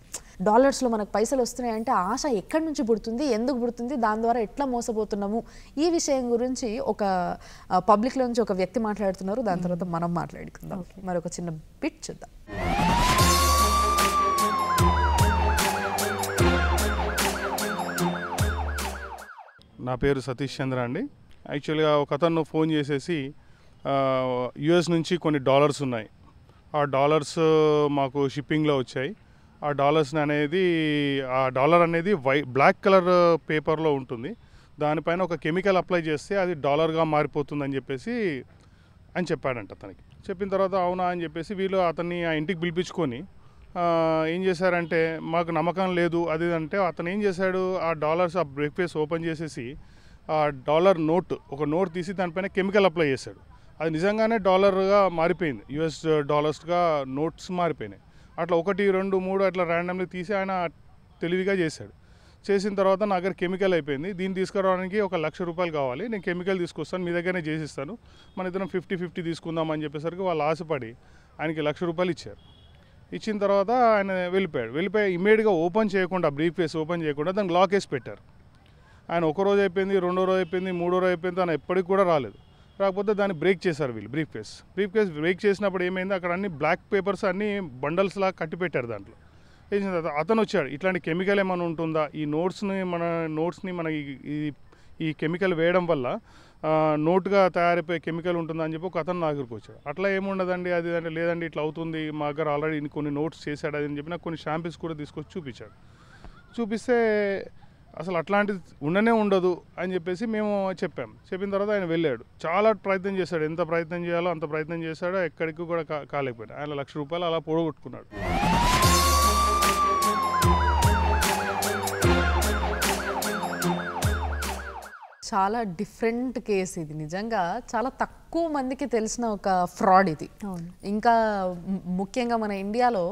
డాలర్స్లో మనకు పైసలు వస్తున్నాయి అంటే ఆశ ఎక్కడి నుంచి పుడుతుంది ఎందుకు పుడుతుంది దాని ద్వారా ఎట్లా మోసపోతున్నాము? ఈ విషయం గురించి ఒక పబ్లిక్లో నుంచి ఒక వ్యక్తి మాట్లాడుతున్నారు. దాని తర్వాత మనం మాట్లాడుకుందాం. మరి ఒక చిన్న బిట్ చూద్దాం. నా పేరు సతీష్ చంద్ర అండి. యాక్చువల్గా ఒక అతను ఫోన్ చేసేసి యుఎస్ నుంచి కొన్ని డాలర్స్ ఉన్నాయి. ఆ డాలర్స్ మాకు షిప్పింగ్లో వచ్చాయి. ఆ డాలర్స్ అనేది ఆ డాలర్ అనేది వై బ్లాక్ కలర్ పేపర్లో ఉంటుంది. దానిపైన ఒక కెమికల్ అప్లై చేస్తే అది డాలర్గా మారిపోతుందని చెప్పేసి అని చెప్పాడంట అతనికి. చెప్పిన తర్వాత అవునా అని చెప్పేసి వీళ్ళు అతన్ని ఆ ఇంటికి పిలిపించుకొని ఏం చేశారంటే మాకు నమ్మకం లేదు అది అంటే అతను ఏం చేశాడు ఆ డాలర్స్ ఆ బ్రేక్ఫాస్ట్ ఓపెన్ చేసేసి ఆ డాలర్ నోట్ ఒక నోట్ తీసి దానిపైన కెమికల్ అప్లై చేశాడు. అది నిజంగానే డాలర్గా మారిపోయింది యుఎస్ డాలర్స్గా నోట్స్ మారిపోయినాయి. అట్లా ఒకటి రెండు మూడు అట్లా ర్యాండమ్లీ తీసి ఆయన తెలివిగా చేశాడు. చేసిన తర్వాత నా దగ్గర కెమికల్ అయిపోయింది దీన్ని తీసుకురావడానికి ఒక లక్ష రూపాయలు కావాలి నేను కెమికల్ తీసుకొస్తాను మీ దగ్గరనే చేసిస్తాను మన ఇద్దరం ఫిఫ్టీ ఫిఫ్టీ తీసుకుందాం అని చెప్పేసరికి వాళ్ళు ఆశపడి ఆయనకి లక్ష రూపాయలు ఇచ్చారు. ఇచ్చిన తర్వాత ఆయన వెళ్ళిపోయాడు. వెళ్ళిపోయి ఇమీడియట్గా ఓపెన్ చేయకుండా బ్రీఫ్ కేసు ఓపెన్ చేయకుండా దాన్ని లాక్ వేసి పెట్టారు. ఆయన ఒక రోజు అయిపోయింది రెండో రోజు అయిపోయింది మూడో రోజు అయిపోయింది ఆయన ఎప్పటికి కూడా రాలేదు. రాకపోతే దాన్ని బ్రేక్ చేశారు వీళ్ళు briefcase. Briefcase break చేసినప్పుడు ఏమైంది? అక్కడ అన్ని బ్లాక్ పేపర్స్ అన్ని బండల్స్ లాగా కట్టి పెట్టారు దాంట్లో. వేసిన తర్వాత అతను వచ్చాడు. ఇట్లాంటి కెమికల్ ఏమైనా ఉంటుందా? ఈ నోట్స్ని మన నోట్స్ని మన ఈ- ఈ కెమికల్ వేయడం వల్ల నోటుగా తయారైపోయే కెమికల్ ఉంటుందని చెప్పి ఒక అతను నా వచ్చాడు. అట్లా ఏముండదండి? అది అంటే లేదండి ఇట్లా అవుతుంది మా దగ్గర ఆల్రెడీ కొన్ని నోట్స్ చేశాడు అది అని చెప్పి నాకు కొన్ని షాంపీస్ కూడా తీసుకొచ్చి చూపించాడు. చూపిస్తే అసలు అట్లాంటిది ఉండనే ఉండదు అని చెప్పేసి మేము చెప్పాం. చెప్పిన తర్వాత ఆయన వెళ్ళాడు. చాలా ప్రయత్నం చేశాడు. ఎంత ప్రయత్నం చేయాలో అంత ప్రయత్నం చేశాడో. ఎక్కడికి కూడా కాలేకపోయాడు. ఆయన లక్ష రూపాయలు అలా పొడగొట్టుకున్నాడు చాలా డిఫరెంట్ కేస్ ఇది. నిజంగా చాలా తక్కువ మందికి తెలిసిన ఒక ఫ్రాడ్ ఇది. ఇంకా ముఖ్యంగా మన ఇండియాలో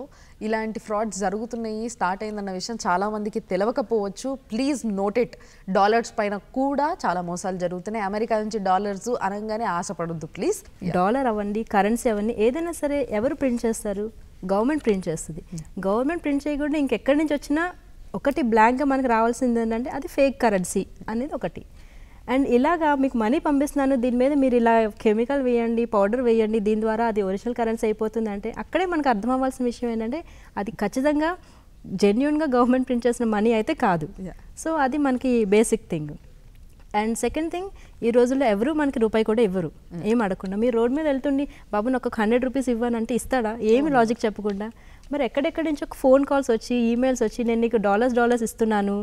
ఇలాంటి ఫ్రాడ్స్ జరుగుతున్నాయి స్టార్ట్ అయిందన్న విషయం చాలా మందికి తెలియకపోవచ్చు ప్లీజ్ నోట్ ఇట్. డాలర్స్ పైన కూడా చాలా మోసాలు జరుగుతున్నాయి. అమెరికా నుంచి డాలర్స్ అనగానే ఆశపడొద్దు. ప్లీజ్. డాలర్ అవ్వండి కరెన్సీ అవ్వండి ఏదైనా సరే ఎవరు ప్రింట్ చేస్తారు? గవర్నమెంట్ ప్రింట్ చేస్తుంది. గవర్నమెంట్ ప్రింట్ చేయకుండా ఇంకెక్కడి నుంచి వచ్చినా ఒకటి బ్లాంక్గా మనకు రావాల్సింది ఏంటంటే అది ఫేక్ కరెన్సీ అనేది ఒకటి. అండ్ ఇలాగా మీకు మనీ పంపిస్తున్నాను దీని మీద మీరు ఇలా కెమికల్ వేయండి పౌడర్ వేయండి దీని ద్వారా అది ఒరిజినల్ కరెన్సీ అయిపోతుంది అంటే అక్కడే మనకు అర్థం అవ్వాల్సిన విషయం ఏంటంటే అది ఖచ్చితంగా జెన్యున్గా గవర్నమెంట్ ప్రింట్ చేసిన మనీ అయితే కాదు. సో అది మనకి basic thing and second thing ఈ రోజుల్లో ఎవరు మనకి రూపాయి కూడా ఇవ్వరు. ఏం అడగకుండా. మీరు రోడ్ మీద వెళ్తుండి బాబు నాకు ఒక హండ్రెడ్ రూపీస్ ఇవ్వనంటే ఇస్తాడా? ఏమి లాజిక్ చెప్పకుండా? మరి ఎక్కడెక్కడి నుంచి ఒక ఫోన్ కాల్స్ వచ్చి ఈమెయిల్స్ వచ్చి నేను నీకు డాలర్స్ డాలర్స్ ఇస్తున్నాను.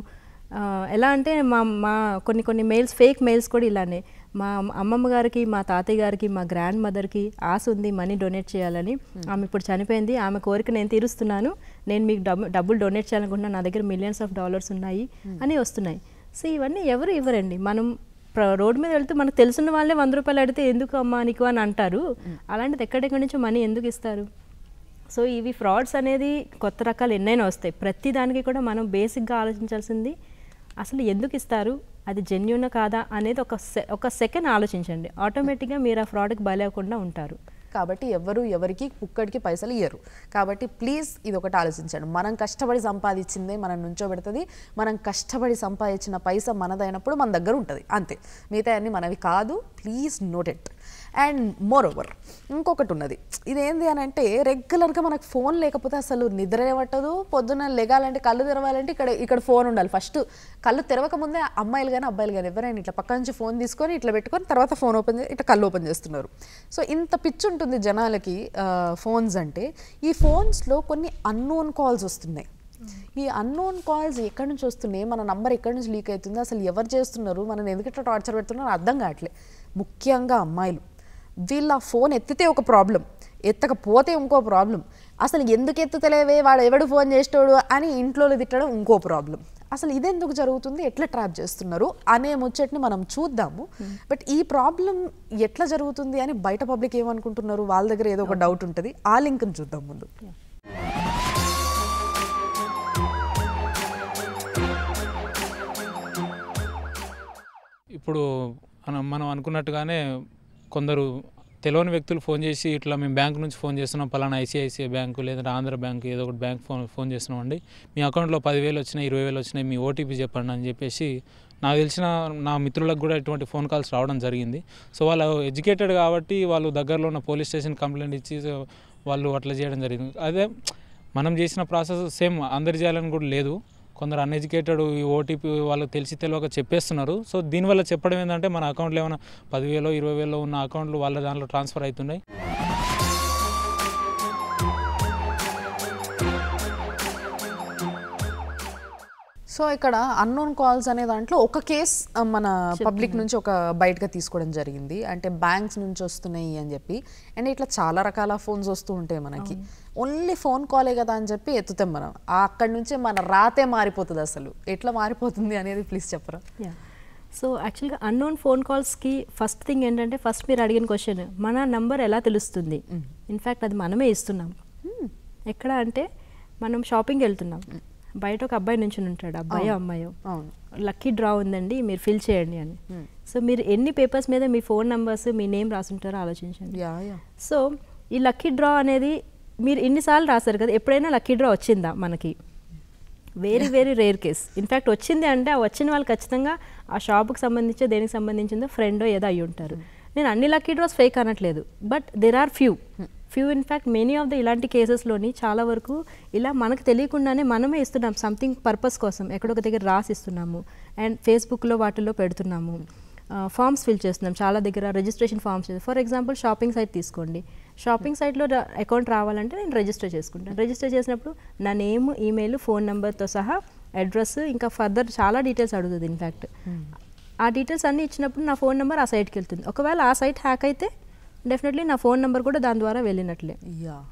ఎలా అంటే మా మా కొన్ని కొన్ని మెయిల్స్ ఫేక్ మెయిల్స్ కూడా ఇలానే. మా అమ్మమ్మ గారికి మా తాతయ్య గారికి మా గ్రాండ్ మదర్కి ఆశ ఉంది మనీ డొనేట్ చేయాలని. ఆమె ఇప్పుడు చనిపోయింది. ఆమె కోరిక నేను తీరుస్తున్నాను. నేను మీకు డబ్బు డబ్బులు డొనేట్ చేయాలనుకుంటున్నా. నా దగ్గర మిలియన్స్ ఆఫ్ డాలర్స్ ఉన్నాయి అని వస్తున్నాయి. సో ఇవన్నీ ఎవరు ఇవ్వరండి? మనం ప్ర- రోడ్డు మీద వెళ్తూ మనకు తెలిసిన వాళ్ళే వంద రూపాయలు అడిగితే ఎందుకు అమ్మా నీకు అని అంటారు. అలాంటిది ఎక్కడెక్కడి నుంచో మనీ ఎందుకు ఇస్తారు? సో ఇవి ఫ్రాడ్స్ అనేది కొత్త రకాలు ఎన్నైనా వస్తాయి. ప్రతి దానికి కూడా మనం బేసిక్గా ఆలోచించాల్సింది అసలు ఎందుకు ఇస్తారు? అది జెన్యున్ కాదా? అనేది ఒక సె ఒక సెకండ్ ఆలోచించండి. ఆటోమేటిక్గా మీరు ఆ ఫ్రాడ్కి బలేకుండా ఉంటారు. కాబట్టి ఎవరు ఎవరికి కుక్కడికి పైసలు ఇయ్యరు. కాబట్టి ప్లీజ్ ఇది ఒకటి ఆలోచించండి. మనం కష్టపడి సంపాదించిందే మనం నుంచోబెడుతుంది మనం కష్టపడి సంపాదించిన పైస మనదైనప్పుడు మన దగ్గర ఉంటుంది. అంతే. మిగతా అన్ని మనవి కాదు. Please note it and moreover ఇంకొకటి ఉన్నది. ఇదేంది అని అంటే రెగ్యులర్గా మనకు ఫోన్ లేకపోతే అసలు నిద్ర పట్టదు. పొద్దున్న లెగాలంటే కళ్ళు తెరవాలంటే ఇక్కడ ఇక్కడ ఫోన్ ఉండాలి. ఫస్ట్ కళ్ళు తెరవక ముందే అమ్మాయిలు కానీ అబ్బాయిలు కానీ ఎవరైనా ఇట్లా పక్క నుంచి ఫోన్ తీసుకొని ఇట్లా పెట్టుకొని తర్వాత ఫోన్ ఓపెన్ చేసి ఇట్లా కళ్ళు ఓపెన్ చేస్తున్నారు. సో ఇంత పిచ్చి ఉంటుంది జనాలకి ఫోన్స్ అంటే. ఈ ఫోన్స్లో కొన్ని అన్నోన్ కాల్స్ వస్తున్నాయి. ఈ అన్నోన్ కాల్స్ ఎక్కడి నుంచి వస్తున్నాయి? మన నంబర్ ఎక్కడి నుంచి లీక్ అవుతుంది? అసలు ఎవరు చేస్తున్నారు? మనం ఎందుకంటే టార్చర్ పెడుతున్నారు? అర్థం కావట్లే. ముఖ్యంగా అమ్మాయిలు. వీళ్ళ ఫోన్ ఎత్తితే ఒక ప్రాబ్లం ఎత్తకపోతే ఇంకో ప్రాబ్లం. అసలు ఎందుకు ఎత్తుతలేవే వాడు ఎవడు ఫోన్ చేస్తాడు అని ఇంట్లో తిట్టడం ఇంకో ప్రాబ్లం. అసలు ఇదెందుకు జరుగుతుంది? ఎట్లా ట్రాప్ చేస్తున్నారు? అనే ముచ్చట్ని మనం చూద్దాము. బట్ ఈ ప్రాబ్లం ఎట్లా జరుగుతుంది అని బయట పబ్లిక్ ఏమనుకుంటున్నారు? వాళ్ళ దగ్గర ఏదో ఒక డౌట్ ఉంటుంది. ఆ లింక్ని చూద్దాం ముందు. ఇప్పుడు మనం మనం అనుకున్నట్టుగానే కొందరు తెలియని వ్యక్తులు ఫోన్ చేసి ఇట్లా మేము బ్యాంక్ నుంచి ఫోన్ చేస్తున్నాం పలానా ఐసిఐసిఐ బ్యాంకు లేదంటే ఆంధ్ర బ్యాంకు ఏదో ఒకటి బ్యాంక్ ఫోన్ ఫోన్ చేస్తున్నాం అండి మీ అకౌంట్లో పదివేలు వచ్చినాయి ఇరవై వేలు వచ్చినాయి మీ ఓటీపీ చెప్పండి అని చెప్పేసి నాకు తెలిసిన నా మిత్రులకు కూడా ఇటువంటి ఫోన్ కాల్స్ రావడం జరిగింది. సో వాళ్ళు ఎడ్యుకేటెడ్ కాబట్టి వాళ్ళు దగ్గరలో ఉన్న పోలీస్ స్టేషన్ కంప్లైంట్ ఇచ్చి వాళ్ళు అట్లా చేయడం జరిగింది. అదే మనం చేసిన ప్రాసెస్ సేమ్ అందరి చేయాలని కూడా లేదు. కొందరు అన్ఎడ్యుకేటెడ్ ఈ ఓటీపీ వాళ్ళు తెలిసి తెలియక చెప్పేస్తున్నారు. సో దీనివల్ల చెప్పడం ఏంటంటే మన అకౌంట్లో ఏమైనా పదివేలో ఇరవై వేలో ఉన్న అకౌంట్లు వాళ్ళ దాంట్లో ట్రాన్స్ఫర్ అవుతున్నాయి. సో ఇక్కడ అన్నోన్ కాల్స్ అనే దాంట్లో ఒక కేస్ మన పబ్లిక్ నుంచి ఒక బయటగా తీసుకోవడం జరిగింది. అంటే బ్యాంక్స్ నుంచి వస్తున్నాయి అని చెప్పి. అండ్ ఇట్లా చాలా రకాల ఫోన్స్ వస్తూ ఉంటాయి మనకి. ఓన్లీ ఫోన్ కాలే కదా అని చెప్పి ఎత్తుతాం మనం. అక్కడి నుంచే మన రాతే మారిపోతుంది అసలు. ఎట్లా మారిపోతుంది అనేది ప్లీజ్ చెప్పరా? సో యాక్చువల్గా అన్నోన్ ఫోన్ కాల్స్కి ఫస్ట్ థింగ్ ఏంటంటే ఫస్ట్ మీరు అడిగిన క్వశ్చన్ మన నంబర్ ఎలా తెలుస్తుంది? ఇన్ఫ్యాక్ట్ అది మనమే ఇస్తున్నాం. ఎక్కడ అంటే మనం షాపింగ్ వెళ్తున్నాం. బయట ఒక అబ్బాయి నుంచి ఉంటాడు. అబ్బాయో అమ్మాయో. లక్కీ డ్రా ఉందండి మీరు ఫిల్ చేయండి అని. సో మీరు ఎన్ని పేపర్స్ మీద మీ ఫోన్ నంబర్స్ మీ నేమ్ రాసుంటారో ఆలోచించండి. సో ఈ లక్కీ డ్రా అనేది మీరు ఇన్నిసార్లు రాశారు కదా ఎప్పుడైనా లక్కీ డ్రా వచ్చిందా మనకి? Very very rare case in fact వచ్చింది అంటే ఆ వచ్చిన వాళ్ళు ఖచ్చితంగా ఆ షాప్కి సంబంధించి దేనికి సంబంధించిందో ఫ్రెండో ఏదో అయ్యి ఉంటారు నేను అన్ని లక్కీ డ్రాస్ ఫేక్ అనట్లేదు but there are few few in fact many of the ఇలాంటి కేసెస్లోని చాలా వరకు ఇలా మనకు తెలియకుండానే మనమే ఇస్తున్నాం. సంథింగ్ పర్పస్ కోసం. ఎక్కడొక దగ్గర రాసి ఇస్తున్నాము. అండ్ ఫేస్బుక్లో వాటిల్లో పెడుతున్నాము. ఫామ్స్ ఫిల్ చేస్తున్నాం. చాలా దగ్గర registration forms for example shopping site తీసుకోండి. షాపింగ్ సైట్లో అకౌంట్ రావాలంటే నేను రిజిస్టర్ చేసుకుంటాను. రిజిస్టర్ చేసినప్పుడు నా నేమ్ ఈమెయిల్ ఫోన్ నెంబర్తో సహా అడ్రస్ ఇంకా ఫర్దర్ చాలా డీటెయిల్స్ అడుగుతుంది ఇన్ఫ్యాక్ట్ ఆ డీటెయిల్స్ అన్నీ ఇచ్చినప్పుడు నా ఫోన్ నెంబర్ ఆ సైట్కి వెళ్తుంది. ఒకవేళ ఆ సైట్ హ్యాక్ అయితే డెఫినెట్లీ నా ఫోన్ నెంబర్ కూడా దాని ద్వారా వెళ్ళినట్లే. యా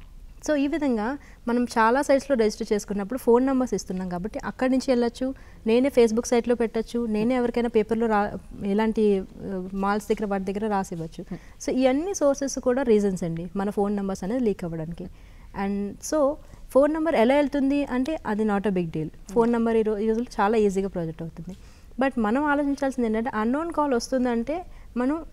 సో ఈ విధంగా మనం చాలా సైట్స్లో రిజిస్టర్ చేసుకున్నప్పుడు ఫోన్ నెంబర్స్ ఇస్తున్నాం కాబట్టి అక్కడి నుంచి వెళ్ళొచ్చు. నేనే ఫేస్బుక్ సైట్లో పెట్టచ్చు. నేనే ఎవరికైనా పేపర్లో రా ఎలాంటి మాల్స్ దగ్గర వాటి దగ్గర రాసి ఇవ్వచ్చు సో ఇవన్నీ సోర్సెస్ కూడా రీజన్స్ అండి. మన ఫోన్ నెంబర్స్ అనేది లీక్ అవ్వడానికి. అండ్ సో ఫోన్ నెంబర్ ఎలా వెళ్తుంది అంటే అది not a big deal phone number ఈ రో- ఈ రోజుల్లో చాలా ఈజీగా ప్రాజెక్ట్ అవుతుంది. బట్ మనం ఆలోచించాల్సింది ఏంటంటే అన్నోన్ కాల్ వస్తుందంటే మనం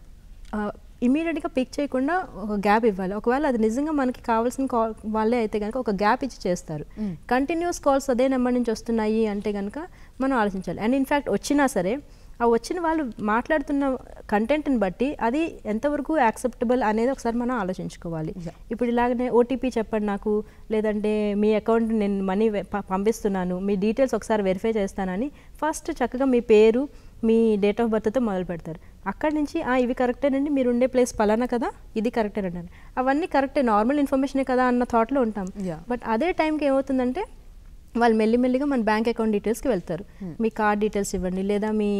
ఇమీడియట్గా పిక్ చేయకుండా ఒక గ్యాప్ ఇవ్వాలి. ఒకవేళ అది నిజంగా మనకి కావాల్సిన కాల్ వాళ్ళే అయితే కనుక ఒక గ్యాప్ ఇచ్చి చేస్తారు. కంటిన్యూస్ కాల్స్ అదే నెంబర్ నుంచి వస్తున్నాయి అంటే కనుక మనం ఆలోచించాలి. అండ్ ఇన్ఫ్యాక్ట్ వచ్చినా సరే ఆ వచ్చిన వాళ్ళు మాట్లాడుతున్న కంటెంట్ని బట్టి అది ఎంతవరకు యాక్సెప్టబుల్ అనేది ఒకసారి మనం ఆలోచించుకోవాలి. ఇప్పుడు ఇలాగనే ఓటీపీ చెప్పండి నాకు లేదంటే మీ అకౌంట్ నేను మనీ పంపిస్తున్నాను మీ డీటెయిల్స్ ఒకసారి వెరిఫై చేస్తానని ఫస్ట్ చక్కగా మీ పేరు మీ డేట్ ఆఫ్ బర్త్తో మొదలు పెడతారు అక్కడి నుంచి "ఆ, ఇవి కరెక్టేనండి మీరు ఉండే ప్లేస్ పలానా కదా ఇది కరెక్టేనండి అవన్నీ కరెక్టే నార్మల్ ఇన్ఫర్మేషనే కదా అన్న థాట్లో ఉంటాం. బట్ అదే టైంకి ఏమవుతుందంటే వాళ్ళు మెల్లిమెల్లిగా మన బ్యాంక్ అకౌంట్ డీటెయిల్స్కి వెళ్తారు. మీ కార్డ్ డీటెయిల్స్ ఇవ్వండి లేదా మీ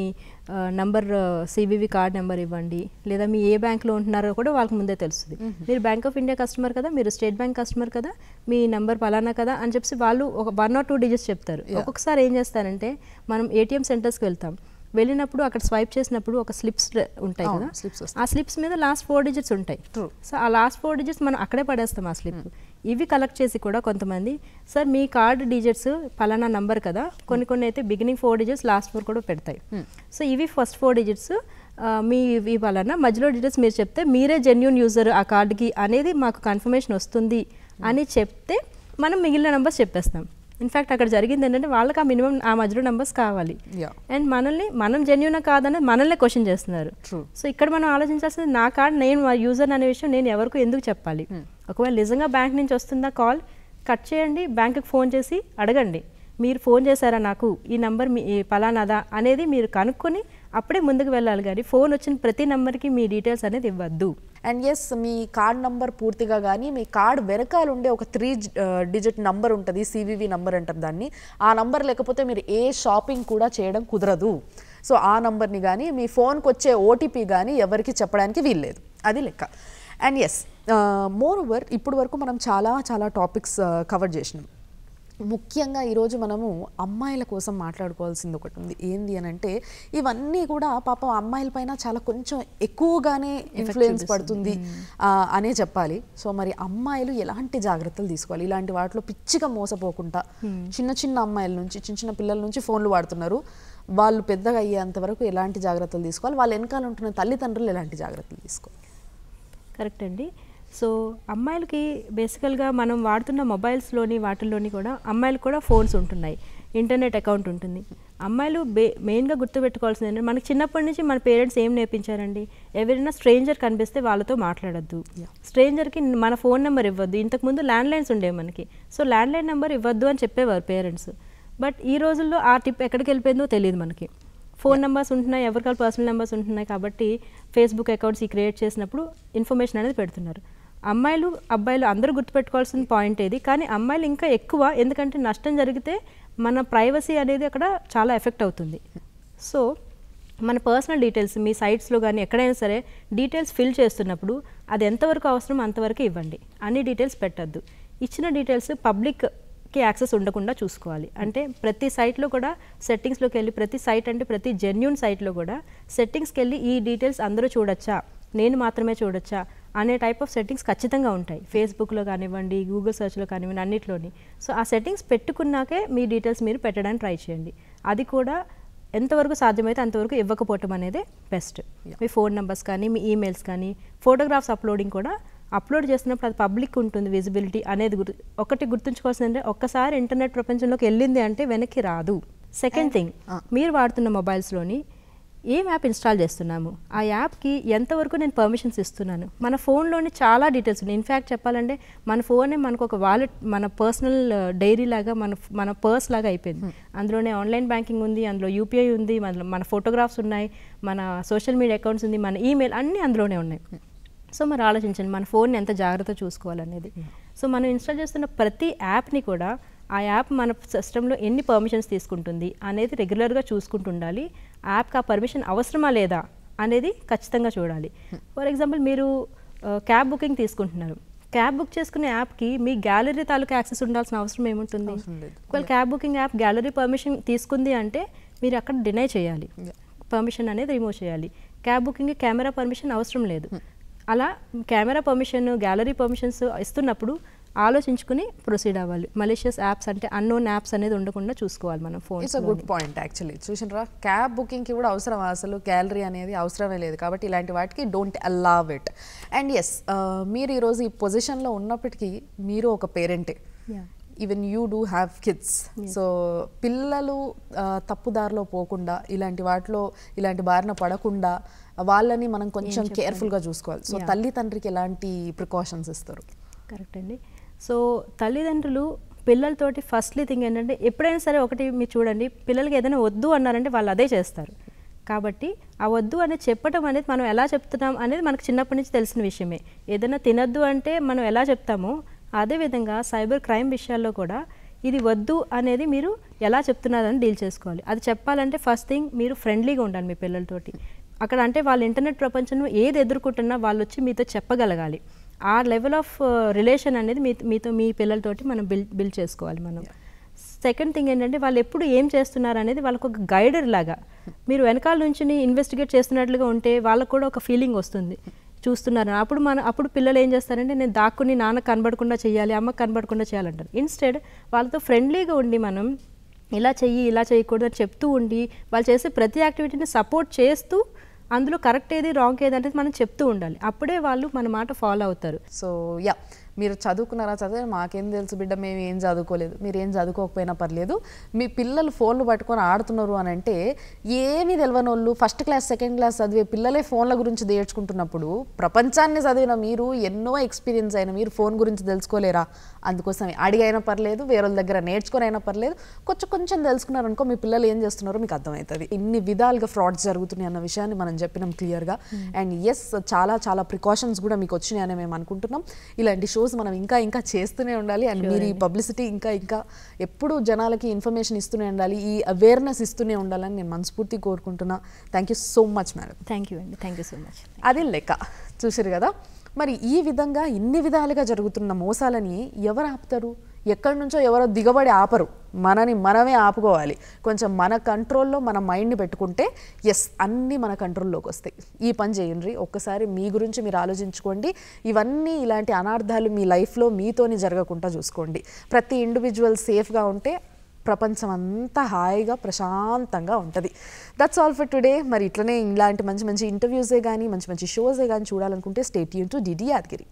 నంబర్ సిబివి కార్డ్ నెంబర్ ఇవ్వండి లేదా మీ ఏ బ్యాంక్లో ఉంటున్నారో కూడా వాళ్ళకి ముందే తెలుస్తుంది. మీరు బ్యాంక్ ఆఫ్ ఇండియా కస్టమర్ కదా మీరు స్టేట్ బ్యాంక్ కస్టమర్ కదా మీ నంబర్ పలానా కదా అని చెప్పి వాళ్ళు ఒక వన్ ఆర్ టూ డిజిట్స్ చెప్తారు. ఒక్కొక్కసారి ఏం చేస్తారంటే మనం ఏటీఎం సెంటర్స్కి వెళ్తాం. వెళ్ళినప్పుడు అక్కడ స్వైప్ చేసినప్పుడు ఒక స్లిప్స్ ఉంటాయి కదా? వస్తాయి. ఆ స్లిప్స్ మీద లాస్ట్ ఫోర్ డిజిట్స్ ఉంటాయి. సో ఆ లాస్ట్ ఫోర్ డిజిట్స్ మనం అక్కడే పడేస్తాం ఆ స్లిప్ ఇవి కలెక్ట్ చేసి కూడా కొంతమంది సార్ మీ కార్డ్ డిజిట్స్ పలానా నంబర్ కదా? కొన్ని కొన్ని అయితే beginning four digits last four కూడా పెడతాయి. సో ఇవి ఫస్ట్ ఫోర్ డిజిట్స్ మీ ఇవి మధ్యలో డీటెయిల్స్ మీరు చెప్తే మీరే జెన్యున్ యూజర్ ఆ కార్డుకి అనేది మాకు కన్ఫర్మేషన్ వస్తుంది అని చెప్తే మనం మిగిలిన నెంబర్స్ చెప్పేస్తాం. ఇన్ఫ్యాక్ట్ అక్కడ జరిగింది ఏంటంటే వాళ్ళకి ఆ మినిమం ఆ మధ్యలో నెంబర్స్ కావాలి. అండ్ మనల్ని మనం జెన్యున్ కాదనేది మనల్నే క్వశ్చన్ చేస్తున్నారు. సో ఇక్కడ మనం ఆలోచించాల్సింది నా కార్డ్ నేను యూజర్ అనే విషయం నేను ఎవరికి ఎందుకు చెప్పాలి? ఒకవేళ నిజంగా బ్యాంక్ నుంచి వస్తుందా కాల్ కట్ చేయండి బ్యాంకుకి ఫోన్ చేసి అడగండి. మీరు ఫోన్ చేశారా నాకు? ఈ నంబర్ మీ పలానాదా అనేది మీరు కనుక్కొని అప్పుడే ముందుకు వెళ్ళాలి కానీ ఫోన్ వచ్చిన ప్రతి నెంబర్కి మీ డీటెయిల్స్ అనేది ఇవ్వద్దు. అండ్ ఎస్ మీ కార్డ్ నంబర్ పూర్తిగా కానీ మీ కార్డ్ వెనకాల ఉండే ఒక త్రీ డిజిట్ నంబర్ ఉంటుంది సివివి నంబర్ అంటారు దాన్ని. ఆ నంబర్ లేకపోతే మీరు ఏ షాపింగ్ కూడా చేయడం కుదరదు. సో ఆ నంబర్ని కానీ మీ ఫోన్కి వచ్చే ఓటీపీ కానీ ఎవరికి చెప్పడానికి వీల్లేదు. అది లెక్క. అండ్ ఎస్ మోర్ ఓవర్ ఇప్పుడు వరకు మనం చాలా చాలా టాపిక్స్ కవర్ చేసినాం. ముఖ్యంగా ఈరోజు మనము అమ్మాయిల కోసం మాట్లాడుకోవాల్సింది ఒకటి ఉంది. ఏంది అని అంటే ఇవన్నీ కూడా పాపం అమ్మాయిల పైన చాలా కొంచెం ఎక్కువగానే ఇన్ఫ్లుయెన్స్ పడుతుంది అనే చెప్పాలి. సో మరి అమ్మాయిలు ఎలాంటి జాగ్రత్తలు తీసుకోవాలి? ఇలాంటి వాటిలో పిచ్చిగా మోసపోకుండా చిన్న చిన్న అమ్మాయిల నుంచి చిన్న చిన్న పిల్లల నుంచి ఫోన్లు వాడుతున్నారు. వాళ్ళు పెద్దగా అయ్యేంత వరకు ఎలాంటి జాగ్రత్తలు తీసుకోవాలి? వాళ్ళ వెనకాల ఉంటున్న తల్లిదండ్రులు ఎలాంటి జాగ్రత్తలు తీసుకోవాలి? కరెక్ట్ అండి. సో అమ్మాయిలకి బేసికల్గా మనం వాడుతున్న మొబైల్స్లోని వాటిల్లోని కూడా అమ్మాయిలకు కూడా ఫోన్స్ ఉంటున్నాయి. ఇంటర్నెట్ అకౌంట్ ఉంటుంది. అమ్మాయిలు బే మెయిన్గా గుర్తుపెట్టుకోవాల్సింది ఏంటంటే మనకి చిన్నప్పటి నుంచి మన పేరెంట్స్ ఏం నేర్పించారండి? ఎవరైనా స్ట్రేంజర్ కనిపిస్తే వాళ్ళతో మాట్లాడొద్దు. స్ట్రేంజర్కి మన ఫోన్ నెంబర్ ఇవ్వద్దు. ఇంతకుముందు ల్యాండ్ లైన్స్ ఉండేవి మనకి. సో ల్యాండ్ లైన్ నెంబర్ ఇవ్వద్దు అని చెప్పేవారు పేరెంట్స్. బట్ ఈ రోజుల్లో ఆ టిప్ ఎక్కడికి వెళ్ళిపోయిందో తెలియదు మనకి. ఫోన్ నెంబర్స్ ఉంటున్నాయి ఎవరికాల పర్సనల్ నెంబర్స్ ఉంటున్నాయి కాబట్టి ఫేస్బుక్ అకౌంట్స్ ఈ క్రియేట్ చేసినప్పుడు ఇన్ఫర్మేషన్ అనేది పెడుతున్నారు. అమ్మాయిలు అబ్బాయిలు అందరూ గుర్తుపెట్టుకోవాల్సిన పాయింట్ ఇది. కానీ అమ్మాయిలు ఇంకా ఎక్కువ ఎందుకంటే నష్టం జరిగితే మన ప్రైవసీ అనేది అక్కడ చాలా ఎఫెక్ట్ అవుతుంది. సో మన పర్సనల్ డీటెయిల్స్ మీ సైట్స్లో కానీ ఎక్కడైనా సరే డీటెయిల్స్ ఫిల్ చేస్తున్నప్పుడు అది ఎంతవరకు అవసరం అంతవరకు ఇవ్వండి. అన్ని డీటెయిల్స్ పెట్టద్దు. ఇచ్చిన డీటెయిల్స్ పబ్లిక్కి యాక్సెస్ ఉండకుండా చూసుకోవాలి. అంటే ప్రతి సైట్లో కూడా సెట్టింగ్స్లోకి వెళ్ళి ప్రతి సైట్ అంటే ప్రతి జెన్యున్ సైట్లో కూడా సెట్టింగ్స్కి వెళ్ళి ఈ డీటెయిల్స్ అందరూ చూడొచ్చా? నేను మాత్రమే చూడొచ్చా? అనే టైప్ ఆఫ్ సెట్టింగ్స్ ఖచ్చితంగా ఉంటాయి. ఫేస్బుక్లో కానివ్వండి గూగుల్ సెర్చ్లో కానివ్వండి అన్నిట్లోని. సో ఆ సెట్టింగ్స్ పెట్టుకున్నాకే మీ డీటెయిల్స్ మీరు పెట్టడానికి ట్రై చేయండి. అది కూడా ఎంతవరకు సాధ్యమైతే అంతవరకు ఇవ్వకపోవటం అనేది బెస్ట్ మీ ఫోన్ నెంబర్స్ కానీ మీ ఈమెయిల్స్ కానీ ఫోటోగ్రాఫ్స్ అప్లోడింగ్ కూడా అప్లోడ్ చేస్తున్నప్పుడు అది పబ్లిక్ ఉంటుంది విజిబిలిటీ అనేది గుర్తు ఒకటి గుర్తుంచుకోవాల్సింది అంటే ఒక్కసారి ఇంటర్నెట్ ప్రపంచంలోకి వెళ్ళింది అంటే వెనక్కి రాదు. సెకండ్ థింగ్ మీరు వాడుతున్న మొబైల్స్లోని ఏం యాప్ ఇన్స్టాల్ చేస్తున్నాము? ఆ యాప్కి ఎంతవరకు నేను పర్మిషన్స్ ఇస్తున్నాను? మన ఫోన్లోని చాలా డీటెయిల్స్ ఉన్నాయి. ఇన్ఫ్యాక్ట్ చెప్పాలంటే మన ఫోనే మనకు ఒక వాలెట్ మన పర్సనల్ డైరీ లాగా మన మన పర్స్ లాగా అయిపోయింది. అందులోనే ఆన్లైన్ బ్యాంకింగ్ ఉంది అందులో యూపీఐ ఉంది మన మన ఫోటోగ్రాఫ్స్ ఉన్నాయి మన సోషల్ మీడియా అకౌంట్స్ ఉంది మన ఈమెయిల్ అన్నీ అందులోనే ఉన్నాయి. సో మరి ఆలోచించండి మన ఫోన్ని ఎంత జాగ్రత్త చూసుకోవాలనేది. సో మనం ఇన్స్టాల్ చేస్తున్న ప్రతి యాప్ని కూడా ఆ యాప్ మన సిస్టంలో ఎన్ని పర్మిషన్స్ తీసుకుంటుంది అనేది రెగ్యులర్గా చూసుకుంటూ ఉండాలి ఆ యాప్కి ఆ పర్మిషన్ అవసరమా లేదా అనేది ఖచ్చితంగా చూడాలి. ఫర్ ఎగ్జాంపుల్ మీరు క్యాబ్ బుకింగ్ తీసుకుంటున్నారు. క్యాబ్ బుక్ చేసుకునే యాప్కి మీ గ్యాలరీ తాలూకా యాక్సెస్ ఉండాల్సిన అవసరం ఏముంటుంది? ఒకవేళ cab booking app gallery permission తీసుకుంది అంటే మీరు అక్కడ డినై చేయాలి. పర్మిషన్ అనేది రిమూవ్ చేయాలి. క్యాబ్ బుకింగ్ కెమెరా పర్మిషన్ అవసరం లేదు. అలా కెమెరా పర్మిషన్ గ్యాలరీ పర్మిషన్స్ ఇస్తున్నప్పుడు ఆలోచించుకుని ప్రొసీడ్ అవ్వాలి. మలేషియస్ యాప్స్ అంటే అన్నోన్ యాప్స్ అనేది ఉండకుండా చూసుకోవాలి మనం phone it's good point actually చూసినరా? Cab బుకింగ్కి కూడా అవసరం అసలు. గ్యాలరీ అనేది అవసరమే లేదు కాబట్టి ఇలాంటి వాటికి don't allow it and yes మీరు ఈరోజు ఈ పొజిషన్లో ఉన్నప్పటికీ మీరు ఒక పేరెంటే even you do have kids so పిల్లలు ఆ, తప్పుదారిలో పోకుండా ఇలాంటి వాటిలో ఇలాంటి బారిన పడకుండా వాళ్ళని మనం కొంచెం కేర్ఫుల్గా చూసుకోవాలి. సో తల్లి తండ్రికి ఎలాంటి ప్రికాషన్స్ ఇస్తారు? కరెక్ట్ అండి. సో తల్లిదండ్రులు పిల్లలతోటి ఫస్ట్లీ థింగ్ ఏంటంటే ఎప్పుడైనా సరే ఒకటి మీరు చూడండి పిల్లలకి ఏదైనా వద్దు అన్నారంటే వాళ్ళు అదే చేస్తారు. కాబట్టి ఆ వద్దు అనేది చెప్పడం అనేది మనం ఎలా చెప్తున్నాం అనేది మనకు చిన్నప్పటి నుంచి తెలిసిన విషయమే. ఏదైనా తినద్దు అంటే మనం ఎలా చెప్తామో అదేవిధంగా సైబర్ క్రైమ్ విషయాల్లో కూడా ఇది వద్దు అనేది మీరు ఎలా చెప్తున్నారని డీల్ చేసుకోవాలి. అది చెప్పాలంటే ఫస్ట్ థింగ్ మీరు ఫ్రెండ్లీగా ఉండాలి మీ పిల్లలతోటి. అక్కడ అంటే వాళ్ళు ఇంటర్నెట్ ప్రపంచంలో ఏది ఎదుర్కొంటున్నా వాళ్ళు వచ్చి మీతో చెప్పగలగాలి. ఆ లెవెల్ ఆఫ్ రిలేషన్ అనేది మీ మీతో మీ పిల్లలతోటి మనం బిల్ బిల్డ్ చేసుకోవాలి మనం. సెకండ్ థింగ్ ఏంటంటే వాళ్ళు ఎప్పుడు ఏం చేస్తున్నారు అనేది వాళ్ళకు ఒక గైడర్ లాగా. మీరు వెనకాల నుంచి ఇన్వెస్టిగేట్ చేస్తున్నట్లుగా ఉంటే వాళ్ళకు కూడా ఒక ఫీలింగ్ వస్తుంది. చూస్తున్నారు. అప్పుడు మన అప్పుడు పిల్లలు ఏం చేస్తారంటే నేను దాక్కుని నాన్న కనబడకుండా చేయాలి అమ్మ కనబడకుండా చేయాలంటారు. ఇన్స్టెడ్ వాళ్ళతో ఫ్రెండ్లీగా ఉండి మనం ఇలా చెయ్యి ఇలా చేయకూడదు అని చెప్తూ ఉండి వాళ్ళు చేసే ప్రతి యాక్టివిటీని సపోర్ట్ చేస్తూ అందులో కరెక్ట్ ఏది రాంగ్ ఏది అనేది మనం చెప్తూ ఉండాలి. అప్పుడే వాళ్ళు మన మాట ఫాలో అవుతారు. సో యా మీరు చదువుకున్నారా చదివే మాకేం తెలుసు బిడ్డ మేము ఏం చదువుకోలేదు. మీరు ఏం చదువుకోకపోయినా పర్లేదు. మీ పిల్లలు ఫోన్లు పట్టుకొని ఆడుతున్నారు అని అంటే ఏమీ తెలియని వాళ్ళు ఫస్ట్ క్లాస్ సెకండ్ క్లాస్ చదివే పిల్లలే ఫోన్ల గురించి నేర్చుకుంటున్నప్పుడు ప్రపంచాన్ని చదివిన మీరు ఎన్నో ఎక్స్పీరియన్స్ అయిన మీరు ఫోన్ గురించి తెలుసుకోలేరా? అందుకోసమే అడిగైనా పర్లేదు వేరే దగ్గర నేర్చుకొని అయినా పర్లేదు. కొంచెం కొంచెం తెలుసుకున్నారనుకో మీ పిల్లలు ఏం చేస్తున్నారో మీకు అర్థమవుతుంది. ఇన్ని విధాలుగా ఫ్రాడ్స్ జరుగుతున్నాయి అన్న విషయాన్ని మనం చెప్పినాం క్లియర్గా. అండ్ ఎస్ చాలా చాలా ప్రికాషన్స్ కూడా మీకు వచ్చినాయని మేము అనుకుంటున్నాం. ఇలాంటి షోస్ మనం ఇంకా ఇంకా చేస్తూనే ఉండాలి. అండ్ మీరు ఈ పబ్లిసిటీ ఇంకా ఇంకా ఎప్పుడు జనాలకి ఇన్ఫర్మేషన్ ఇస్తూనే ఉండాలి. ఈ అవేర్నెస్ ఇస్తూనే ఉండాలని నేను మనస్ఫూర్తి కోరుకుంటున్నా. Thank you so much madam thank you అండి థ్యాంక్ యూ సో మచ్ అది లెక్క. చూసారు కదా? మరి ఈ విధంగా ఇన్ని విధాలుగా జరుగుతున్న మోసాలని ఎవరు ఆపుతారు? ఎక్కడి నుంచో ఎవరో దిగబడి ఆపరు. మనని మనమే ఆపుకోవాలి. కొంచెం మన కంట్రోల్లో మన మైండ్ని పెట్టుకుంటే ఎస్ అన్నీ మన కంట్రోల్లోకి వస్తాయి. ఈ పని చేయండి. ఒక్కసారి మీ గురించి మీరు ఆలోచించుకోండి. ఇవన్నీ ఇలాంటి అనార్థాలు మీ లైఫ్లో మీతోని జరగకుండా చూసుకోండి. ప్రతి ఇండివిజువల్ సేఫ్గా ఉంటే ప్రపంచం అంతా హాయిగా ప్రశాంతంగా ఉంటుంది. దట్స్ ఆల్ ఫర్ టుడే మరి ఇట్లనే ఇలాంటి మంచి మంచి ఇంటర్వ్యూసే కానీ మంచి మంచి షోసే కానీ చూడాలనుకుంటే state Yoon to DD Yadagiri